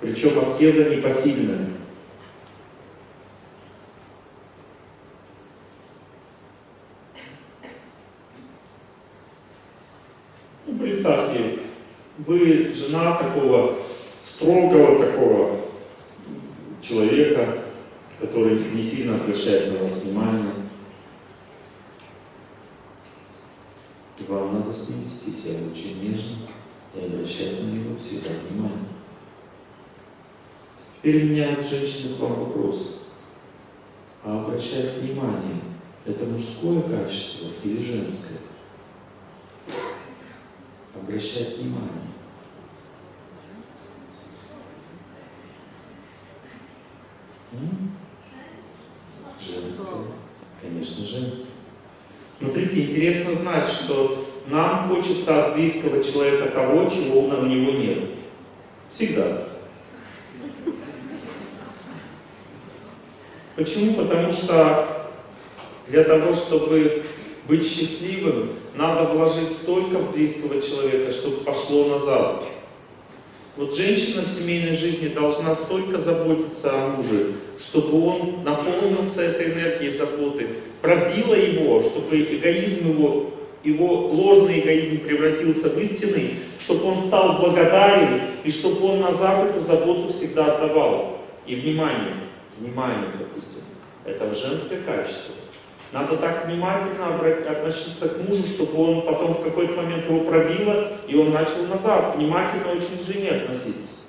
Причем аскеза не посильная. вы жена такого строгого такого человека, который не сильно обращает на вас внимание. И вам надо с ним вести себя очень нежно и обращать на него всегда внимание. Теперь у меня от женщины к вам вопрос. А обращать внимание – это мужское качество или женское? Обращать внимание. Женское. Конечно, женское. Смотрите, интересно знать, что нам хочется от близкого человека того, чего у него нет. Всегда. Почему? Потому что для того, чтобы быть счастливым, надо вложить столько в близкого человека, чтобы пошло назад. Вот женщина в семейной жизни должна столько заботиться о муже, чтобы он наполнился этой энергией заботы, пробила его, чтобы эгоизм его, его ложный эгоизм превратился в истинный, чтобы он стал благодарен и чтобы он назад эту заботу всегда отдавал. И внимание, внимание, допустим, это женское качество. Надо так внимательно относиться к мужу, чтобы он потом в какой-то момент его пробило, и он начал назад внимательно очень к жене относиться.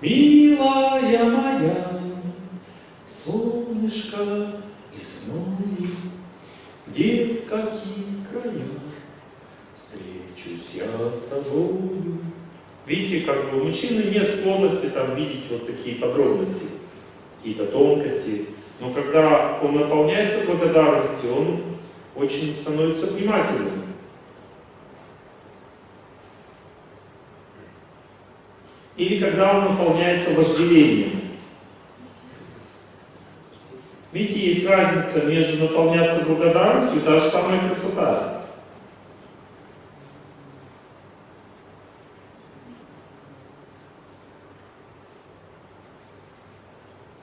Милая моя, солнышко весной, где в какие края встречусь я с тобою. Видите, как бы у мужчины нет склонности там видеть вот такие подробности какие-то тонкости. Но когда он наполняется благодарностью, он очень становится внимательным. Или когда он наполняется вожделением. Видите, есть разница между наполняться благодарностью и та же самая красота.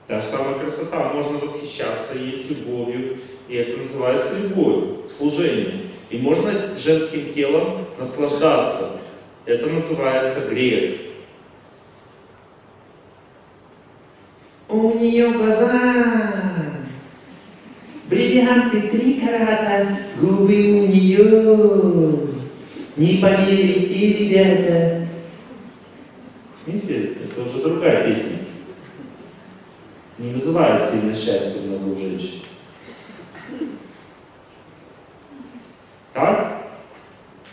Та же самая красота, можно восхищаться, есть любовью, и это называется любовь, служение. И можно женским телом наслаждаться. Это называется грех. У нее глаза, бриллианты три карата, губы у нее. Не поверите, ребята. Видите, это уже другая песня не вызывает сильное счастье в многих женщин. Так?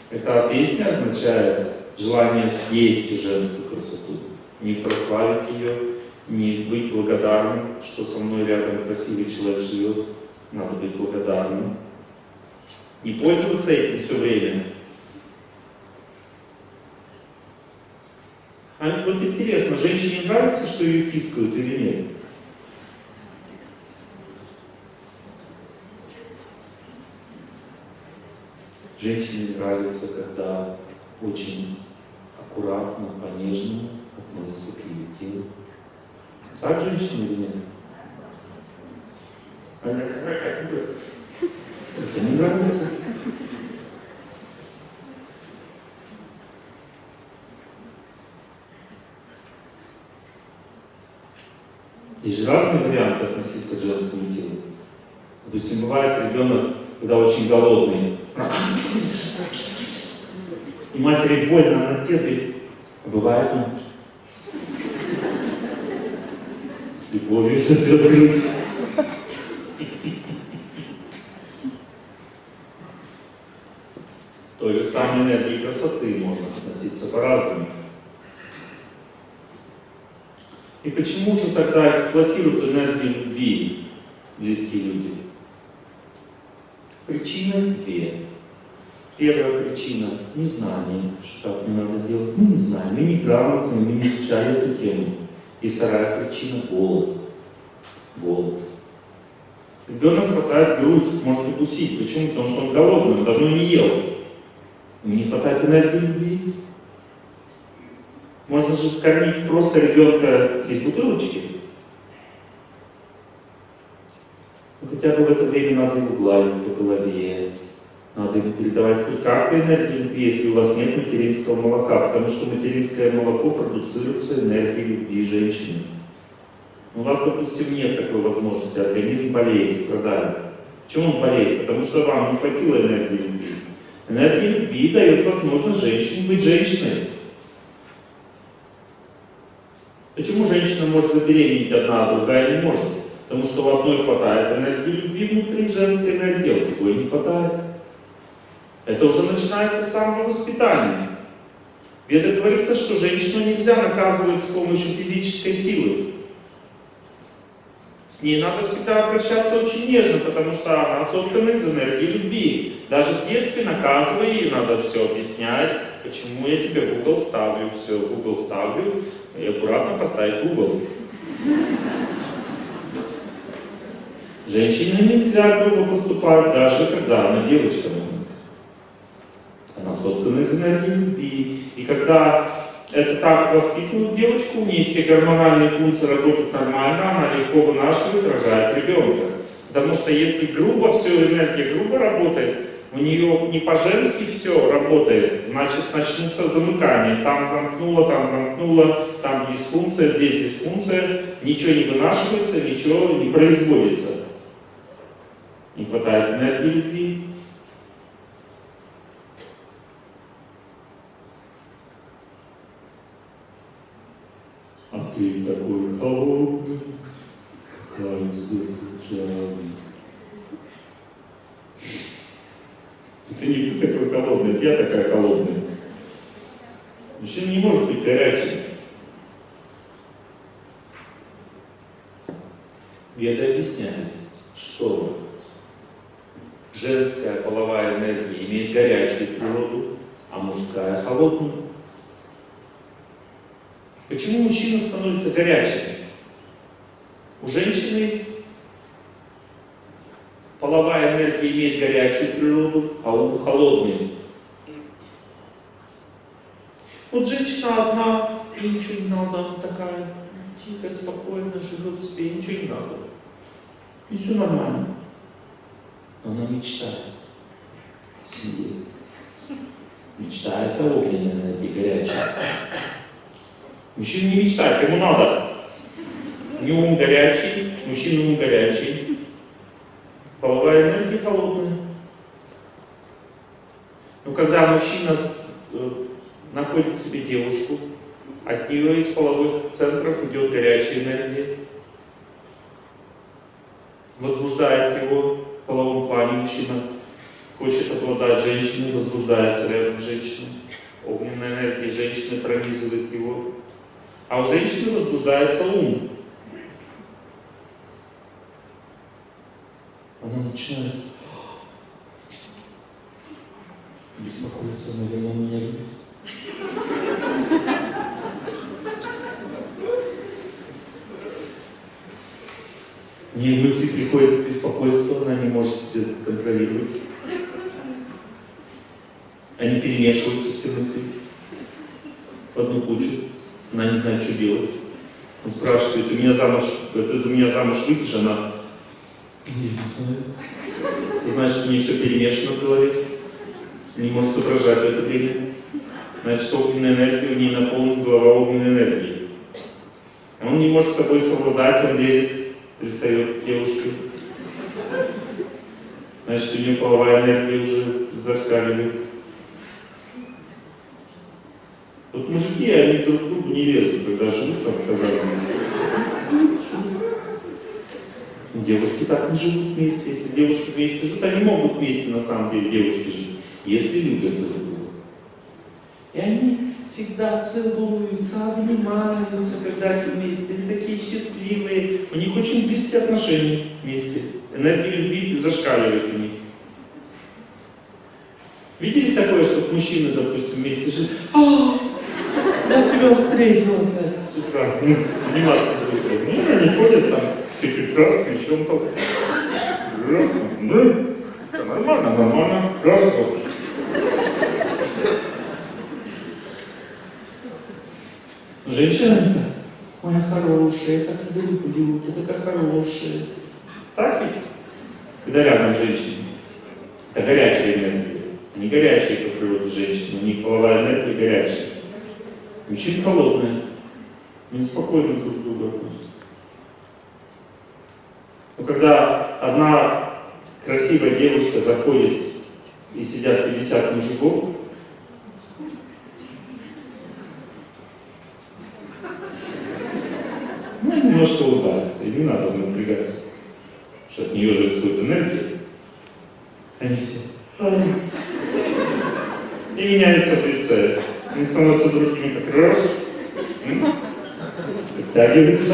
Эта песня означает желание съесть женскую красоту, не прославить ее, не быть благодарным, что со мной рядом красивый человек живет, надо быть благодарным. Не пользоваться этим все время. А вот интересно, женщине нравится, что ее тискают или нет? Женщине нравится, когда очень аккуратно, по-нежному относятся к ее телу. Так женщина или нет? Она как бы... Это не нравится. Есть разные варианты относиться к женскому телу. Допустим, бывает ребенок, когда очень голодный, и матери больно, она терпит. А бывает он с любовью сосет грудь. Той же самой энергии красоты можно относиться по-разному. И почему же тогда эксплуатируют энергию любви близкие люди? Причины две. Первая причина – незнание, что так не надо делать. Мы не знаем, мы не грамотны, мы не изучали эту тему. И вторая причина – голод. Голод. Ребенок хватает грудь, может укусить. Почему? Потому что он голодный, он давно не ел. Не хватает энергии. Можно же кормить просто ребенка из бутылочки. Но хотя бы в это время надо его гладить по голове, Надо ему передавать хоть как-то энергию любви, если у вас нет материнского молока, потому что материнское молоко продуцируется энергией любви женщины. У вас, допустим, нет такой возможности, организм болеет, страдает. Почему он болеет? Потому что вам не хватило энергии любви. Энергия любви дает возможность женщине быть женщиной. Почему женщина может забеременеть одна, а другая не может? Потому что у одной хватает энергии любви внутри женской энергии, а у другой не хватает. Это уже начинается с самого воспитания. В Ведах говорится, что женщину нельзя наказывать с помощью физической силы. С ней надо всегда обращаться очень нежно, потому что она создана из энергии любви. Даже в детстве наказывая ей надо все объяснять, почему я тебе в угол ставлю, все, в угол ставлю, и аккуратно поставить угол. Женщине нельзя грубо поступать, даже когда она девочка. Она создана из энергии любви. И когда это так воспитывают девочку, у нее все гормональные функции работают нормально, она легко вынашивает, рожает ребенка. Потому что если грубо все, энергия грубо работает, у нее не по-женски все работает, значит начнутся замыкания. Там замкнуло, там замкнуло, там дисфункция, здесь дисфункция, ничего не вынашивается, ничего не производится. Не хватает энергии любви, ты такой холодный, как айсберг океана. Это не ты такой холодный, это я такая холодная. Мужчина не может быть горячим. Веда объясняет, что женская половая энергия имеет горячую природу, а мужская холодную. Почему мужчина становится горячим? У женщины половая энергия имеет горячую природу, а у холодную. Вот женщина одна, и ничего не надо, она такая тихая, спокойная, живет себе, ничего не надо. И все нормально. Но она мечтает семье. Мечтает о огненной энергии, горячей. Мужчина не мечтает, ему надо. Не ум горячий, мужчина ум горячий. Половая энергия холодная. Но когда мужчина э, находит себе девушку, от нее из половых центров идет горячая энергия, возбуждает его в половом плане мужчина, хочет обладать женщиной, возбуждается рядом с женщиной. Огненная энергия женщины пронизывает его. А у женщины возбуждается ум. Она начинает беспокоиться, наверное, он меня любит. Мне мысли приходят беспокойство, она не может себя контролировать. Они перемешиваются все мысли в одну кучу. Она не знает, что делать. Он спрашивает, ты меня замуж, ты за меня замуж выйдешь? Она, не знаю. Значит, у нее все перемешано в голове. Не может соображать в это время. Значит, огненная энергия у нее наполнилась голова огненной энергией. Он не может с собой совладать, он лезет, пристает к девушке. Значит, у нее половая энергия уже зашкаливает. Вот мужики, они друг другу не лезут, когда живут там в казарме. Девушки так не живут вместе. Если девушки вместе живут, они могут вместе на самом деле девушки жить, если любят друг друга. И они всегда целуются, обнимаются, когда они вместе, они такие счастливые. У них очень близкие отношения вместе. Энергия любви зашкаливает у них. Видели такое, что мужчины, допустим, вместе живут? А, тебя встретил опять с утра. Ну, обниматься друг другу. Ну, они ходят там, ты прекрасно, причем то. Ну, нормально, нормально, хорошо. Женщина ой, хорошая, так люблю, ты такая хорошая. Так ведь? Когда рядом женщина. Это горячая энергия. Они горячие по природе женщины, у них половая энергия горячая. Мужчины холодные, они спокойно друг к другу относятся. Но когда одна красивая девушка заходит и сидят 50 мужиков, ну, немножко улыбается, и не надо напрягаться, что от нее исходит энергия. Они все и меняются в лице. Они становятся другими, как раз, подтягиваются,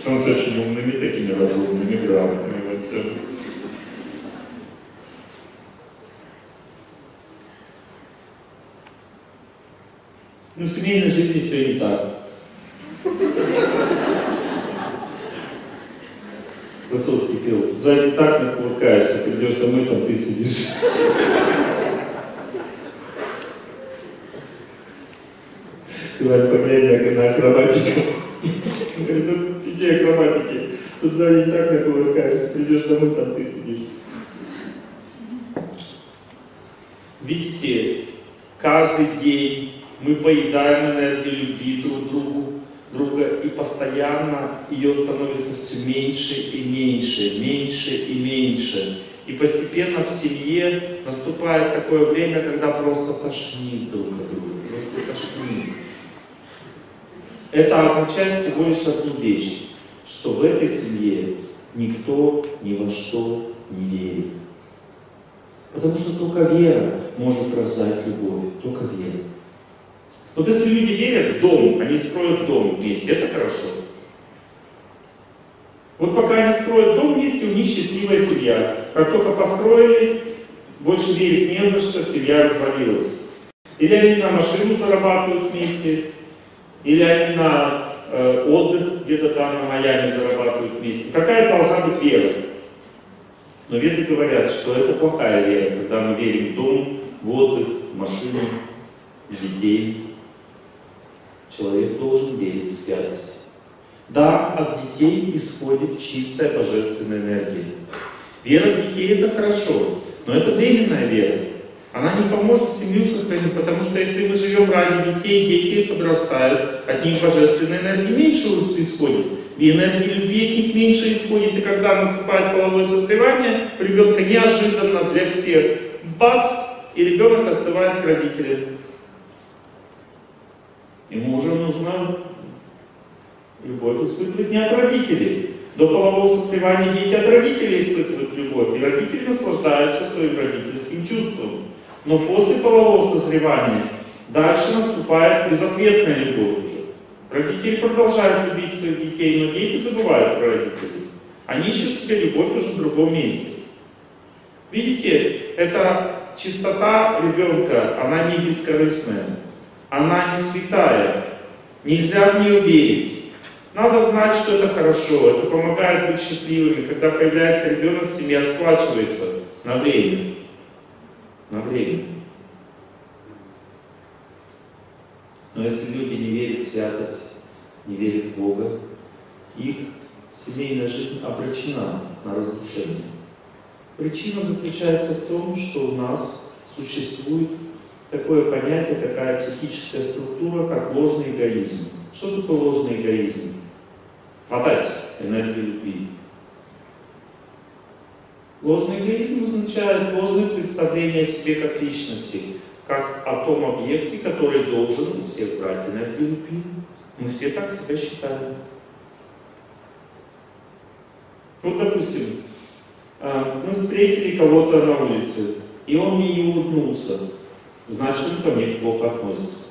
становятся очень умными, такими разумными, грамотными во всем. Ну, в семейной жизни все не так. Высоцкий пел, сзади так накуркаешься, придешь домой, там ты сидишь. Говорит, поглянь на акробатику. Говорит, ну иди акробатики. Тут сзади так накуркаешься, придешь домой, там ты сидишь. Видите, каждый день мы поедаем энергию любви друг другу, друга, и постоянно ее становится все меньше и меньше, меньше и меньше. И постепенно в семье наступает такое время, когда просто тошнит друг друга, просто тошнит. Это означает всего лишь одну вещь, что в этой семье никто ни во что не верит. Потому что только вера может раздать любовь, только вера. Вот если люди верят в дом, они строят дом вместе, это хорошо. Вот пока они строят дом вместе, у них счастливая семья. Как только построили, больше верить не на что, семья развалилась. Или они на машину зарабатывают вместе, или они на э, отдых где-то там на Майами зарабатывают вместе. Какая должна быть вера? Но веды говорят, что это плохая вера, когда мы верим в дом, в отдых, в машину, в детей, человек должен верить в святость. Да, от детей исходит чистая божественная энергия. Вера в детей это хорошо, но это временная вера. Она не поможет семью сохранить, потому что если мы живем ради детей, дети подрастают, от них божественная энергия меньше исходит. И энергия любви от них меньше исходит. И когда наступает половое созревание, у ребенка неожиданно для всех, бац, и ребенок остывает к родителям. Ему уже нужно любовь испытывать не от родителей. До полового созревания дети от родителей испытывают любовь, и родители наслаждаются своим родительским чувством. Но после полового созревания дальше наступает безответная любовь уже. Родители продолжают любить своих детей, но дети забывают про родителей. Они ищут себе любовь уже в другом месте. Видите, эта чистота ребенка, она не бескорыстная она не святая. Нельзя в нее верить. Надо знать, что это хорошо, это помогает быть счастливыми. Когда появляется ребенок, семья сплачивается на время. На время. Но если люди не верят в святость, не верят в Бога, их семейная жизнь обречена на разрушение. Причина заключается в том, что у нас существует такое понятие, такая психическая структура, как ложный эгоизм. Что такое ложный эгоизм? Хватать энергию любви. Ложный эгоизм означает ложное представление о себе как личности, как о том объекте, который должен у всех брать энергию любви. Мы все так себя считаем. Вот, допустим, а, мы встретили кого-то на улице, и он мне не улыбнулся значит он ко мне плохо относится.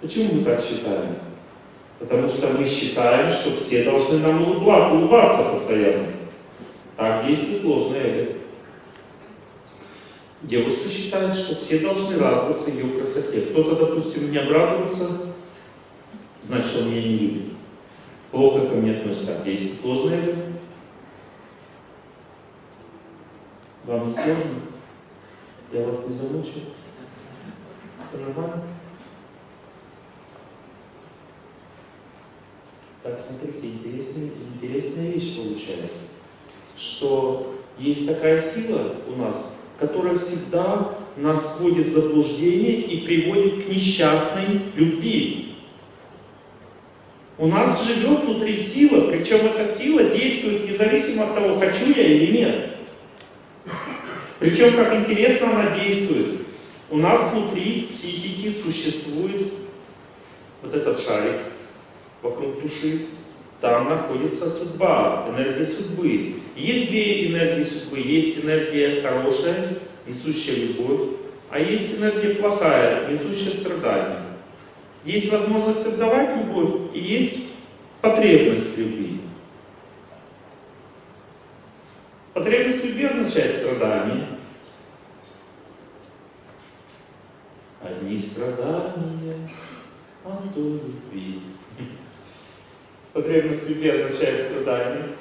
Почему мы так считаем? Потому что мы считаем, что все должны нам улыбаться постоянно. Так действует ложное эго. Девушка считает, что все должны радоваться ее красоте. Кто-то, допустим, не обрадуется, значит, он меня не любит. Плохо ко мне относится. Так действует ложное эго. Вам не сложно? Я вас не замучил? Нормально? Так, смотрите, интересная, интересная вещь получается, что есть такая сила у нас, которая всегда нас сводит в заблуждение и приводит к несчастной любви. У нас живет внутри сила, причем эта сила действует независимо от того, хочу я или нет. Причем, как интересно она действует. У нас внутри психики существует вот этот шарик вокруг души. Там находится судьба, энергия судьбы. Есть две энергии судьбы. Есть энергия хорошая, несущая любовь, а есть энергия плохая, несущая страдания. Есть возможность отдавать любовь и есть потребность любви. Потребность любви означает страдание. Одни страдания, а то любви. Потребность любви означает страдание.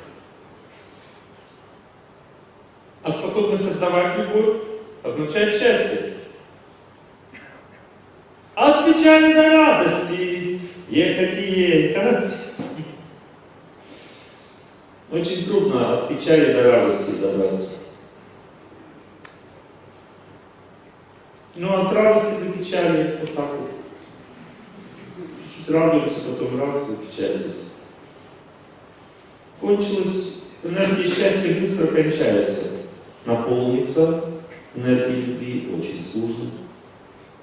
А способность отдавать любовь означает счастье. От печали до радости ехать и ехать. Очень трудно от печали до радости добраться. Но от радости до печали вот так вот. Чуть-чуть радуемся, потом раз и печалились. Кончилась энергия счастья быстро кончается. Наполниться энергией любви очень сложно.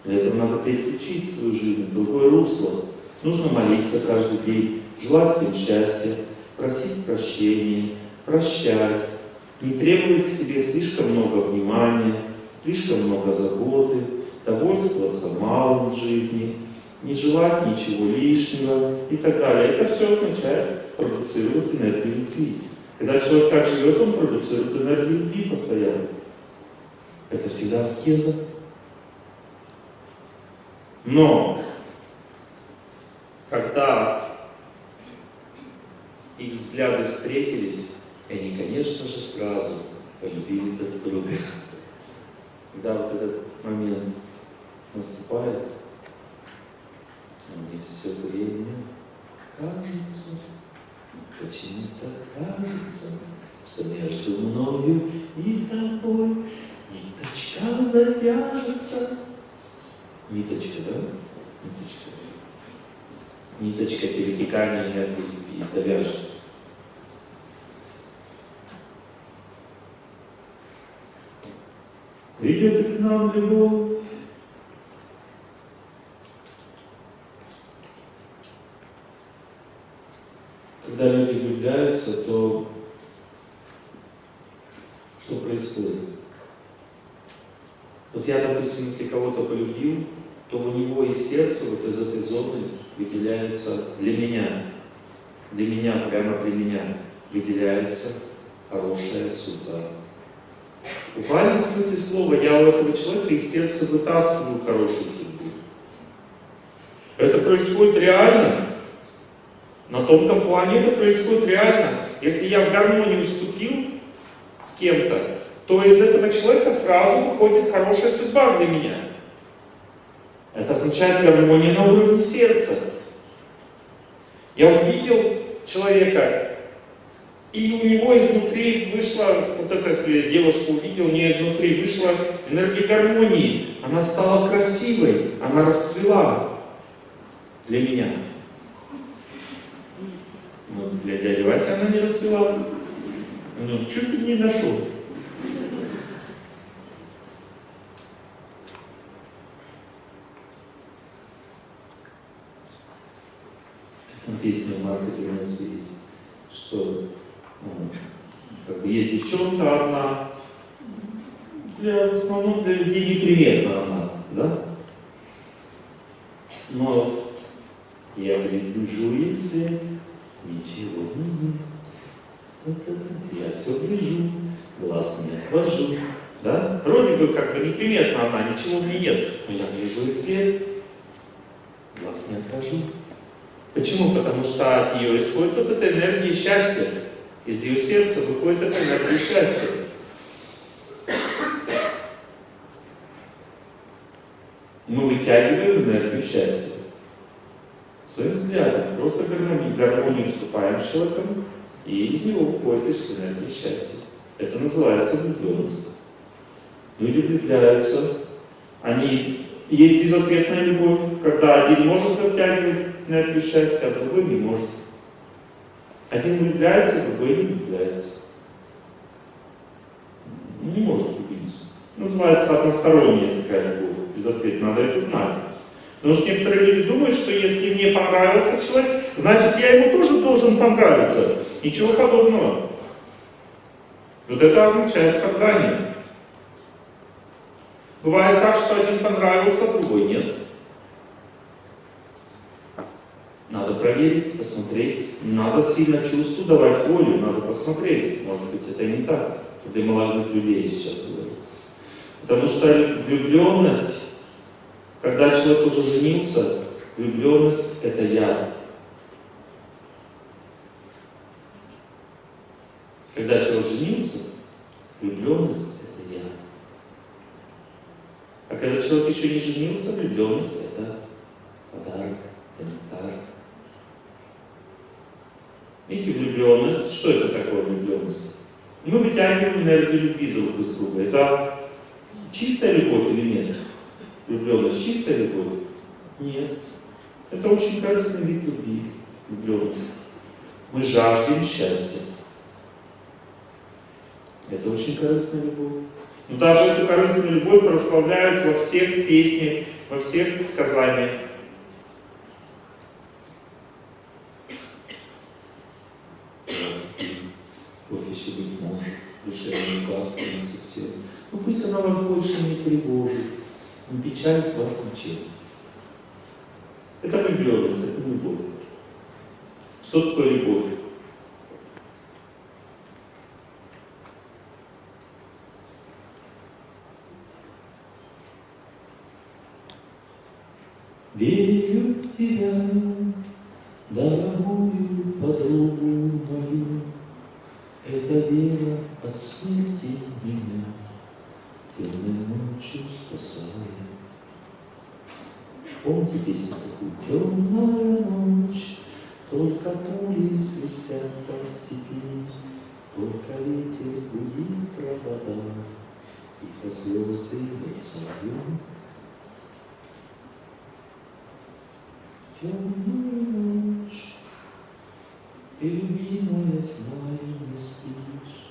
Для этого надо переключить свою жизнь в другое русло. Нужно молиться каждый день, желать всем счастья, просить прощения, прощать, не требовать к себе слишком много внимания, слишком много заботы, довольствоваться малым в жизни, не желать ничего лишнего и так далее. Это все означает продуцировать энергию любви. Когда человек так живет, он продуцирует энергию любви постоянно. Это всегда аскеза. Но, когда их взгляды встретились, они, конечно же, сразу полюбили друг друга. Когда вот этот момент наступает, мне все время кажется, почему-то кажется, что между мною и тобой ниточка завяжется. Ниточка, да? Ниточка. Ниточка перетекания энергии любви завяжется. Придет к нам любовь, когда люди влюбляются, то что происходит? Если кого-то полюбил, то у него из сердца вот из этой зоны выделяется для меня, для меня, прямо для меня, выделяется хорошая судьба. В буквальном смысле слова я у этого человека из сердца вытаскиваю хорошую судьбу. Это происходит реально. На тонком плане это происходит реально. Если я в гармонию вступил с кем-то, то из этого человека сразу выходит хорошая судьба для меня. Это означает гармония на уровне сердца. Я увидел человека, и у него изнутри вышла, вот это если девушка увидела, у нее изнутри вышла энергия гармонии. Она стала красивой, она расцвела для меня. Но для дяди Васи она не расцвела. Ну, чуть не нашел. Песня Марка Дюнеса есть, что ну, как бы есть девчонка одна, для, в основном для людей неприметна она, да? Но я и все, ничего не нет. Я все гляжу, глаз не отвожу. Да? Вроде бы как бы неприметна она, ничего в ней нет. Но я гляжу и свет, глаз не отвожу. Почему? Потому что от нее исходит вот эта энергия счастья. Из ее сердца выходит эта энергия счастья. Мы вытягиваем энергию счастья. Своим взглядом. Просто гармонию, гармонию вступаем с человеком, и из него выходит из энергии счастья. Это называется влюбленность. Люди влюбляются, они есть безответная любовь, когда один может оттягивать энергию счастья, а другой не может. Один влюбляется, другой не влюбляется. Не может влюбиться. Называется односторонняя такая любовь, безответная. Надо это знать. Потому что некоторые люди думают, что если мне понравился человек, значит я ему тоже должен понравиться. Ничего подобного. Вот это означает страдание. Бывает так, что один понравился, другой нет. Надо проверить, посмотреть. Надо сильно чувству давать волю, надо посмотреть. Может быть, это не так. Это для молодых людей сейчас говорю. Потому что влюбленность, когда человек уже женился, влюбленность это яд. Когда человек женился, влюбленность. А когда человек еще не женился, влюбленность это подарок, это нектар. Видите, влюбленность, что это такое влюбленность? Мы вытягиваем энергию любви друг из друга. Это чистая любовь или нет? Влюбленность чистая любовь? Нет. Это очень корыстный вид любви, влюбленность. Мы жаждем счастья. Это очень корыстная любовь. Но даже эту корыстную любовь прославляют во всех песнях, во всех сказаниях. Кофе. Но пусть она вас больше не тревожит, не печалит вас ничем. Это влюбленность, это любовь. Что такое любовь? Верю в тебя, дорогую подругу мою, Эта вера от смерти меня темной ночью спасает. Помните песню такую? Темная ночь, только пули свистят по степи, Только ветер гудит провода, И по звезды мерцают. Темную ночь, ты, любимая, знай, не спишь,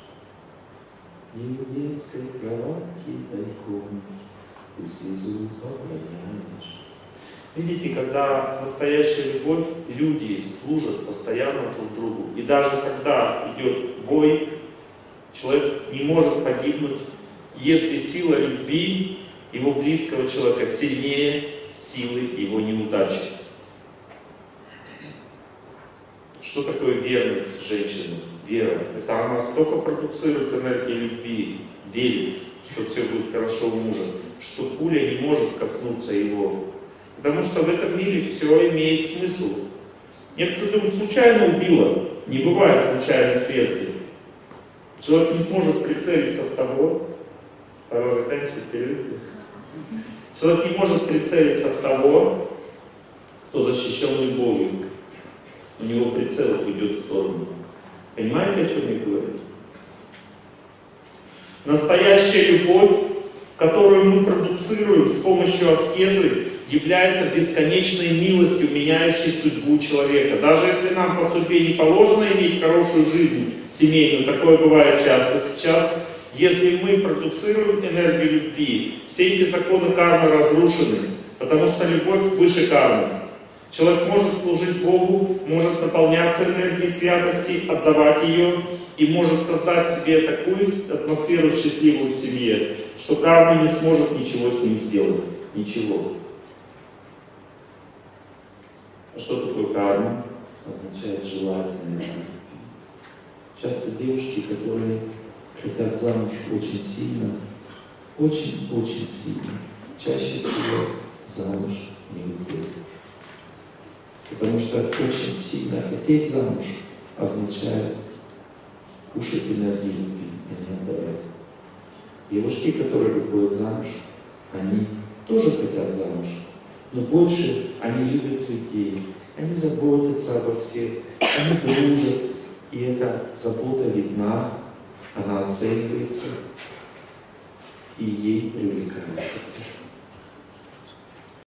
И в детской кроватке тайком Ты слезу оброняешь. Видите, когда настоящая любовь, люди служат постоянно друг другу. И даже когда идет бой, человек не может погибнуть, если сила любви его близкого человека сильнее силы его неудачи. Что такое верность женщины? Вера. Это она столько продуцирует энергии любви, верит, что все будет хорошо у мужа, что пуля не может коснуться его. Потому что в этом мире все имеет смысл. Некоторые думают, случайно убило. Не бывает случайной смерти. Человек не сможет прицелиться в того, пора заканчивать перерыв. Человек не может прицелиться в того, кто защищен любовью у него прицел уйдет в сторону. Понимаете, о чем я говорю? Настоящая любовь, которую мы продуцируем с помощью аскезы, является бесконечной милостью, меняющей судьбу человека. Даже если нам по судьбе не положено иметь хорошую жизнь семейную, такое бывает часто сейчас, если мы продуцируем энергию любви, все эти законы кармы разрушены, потому что любовь выше кармы. Человек может служить Богу, может наполняться энергией святости, отдавать ее и может создать себе такую атмосферу счастливую в семье, что карма не сможет ничего с ним сделать. Ничего. А что такое карма? Означает желательное. Часто девушки, которые хотят замуж очень сильно, очень-очень сильно, чаще всего замуж не выходят. Потому что очень сильно хотеть замуж означает кушать энергию любви, а не отдавать. Девушки, которые выходят замуж, они тоже хотят замуж, но больше они любят людей, они заботятся обо всех, они дружат, и эта забота видна, она оценивается. и ей привлекаются.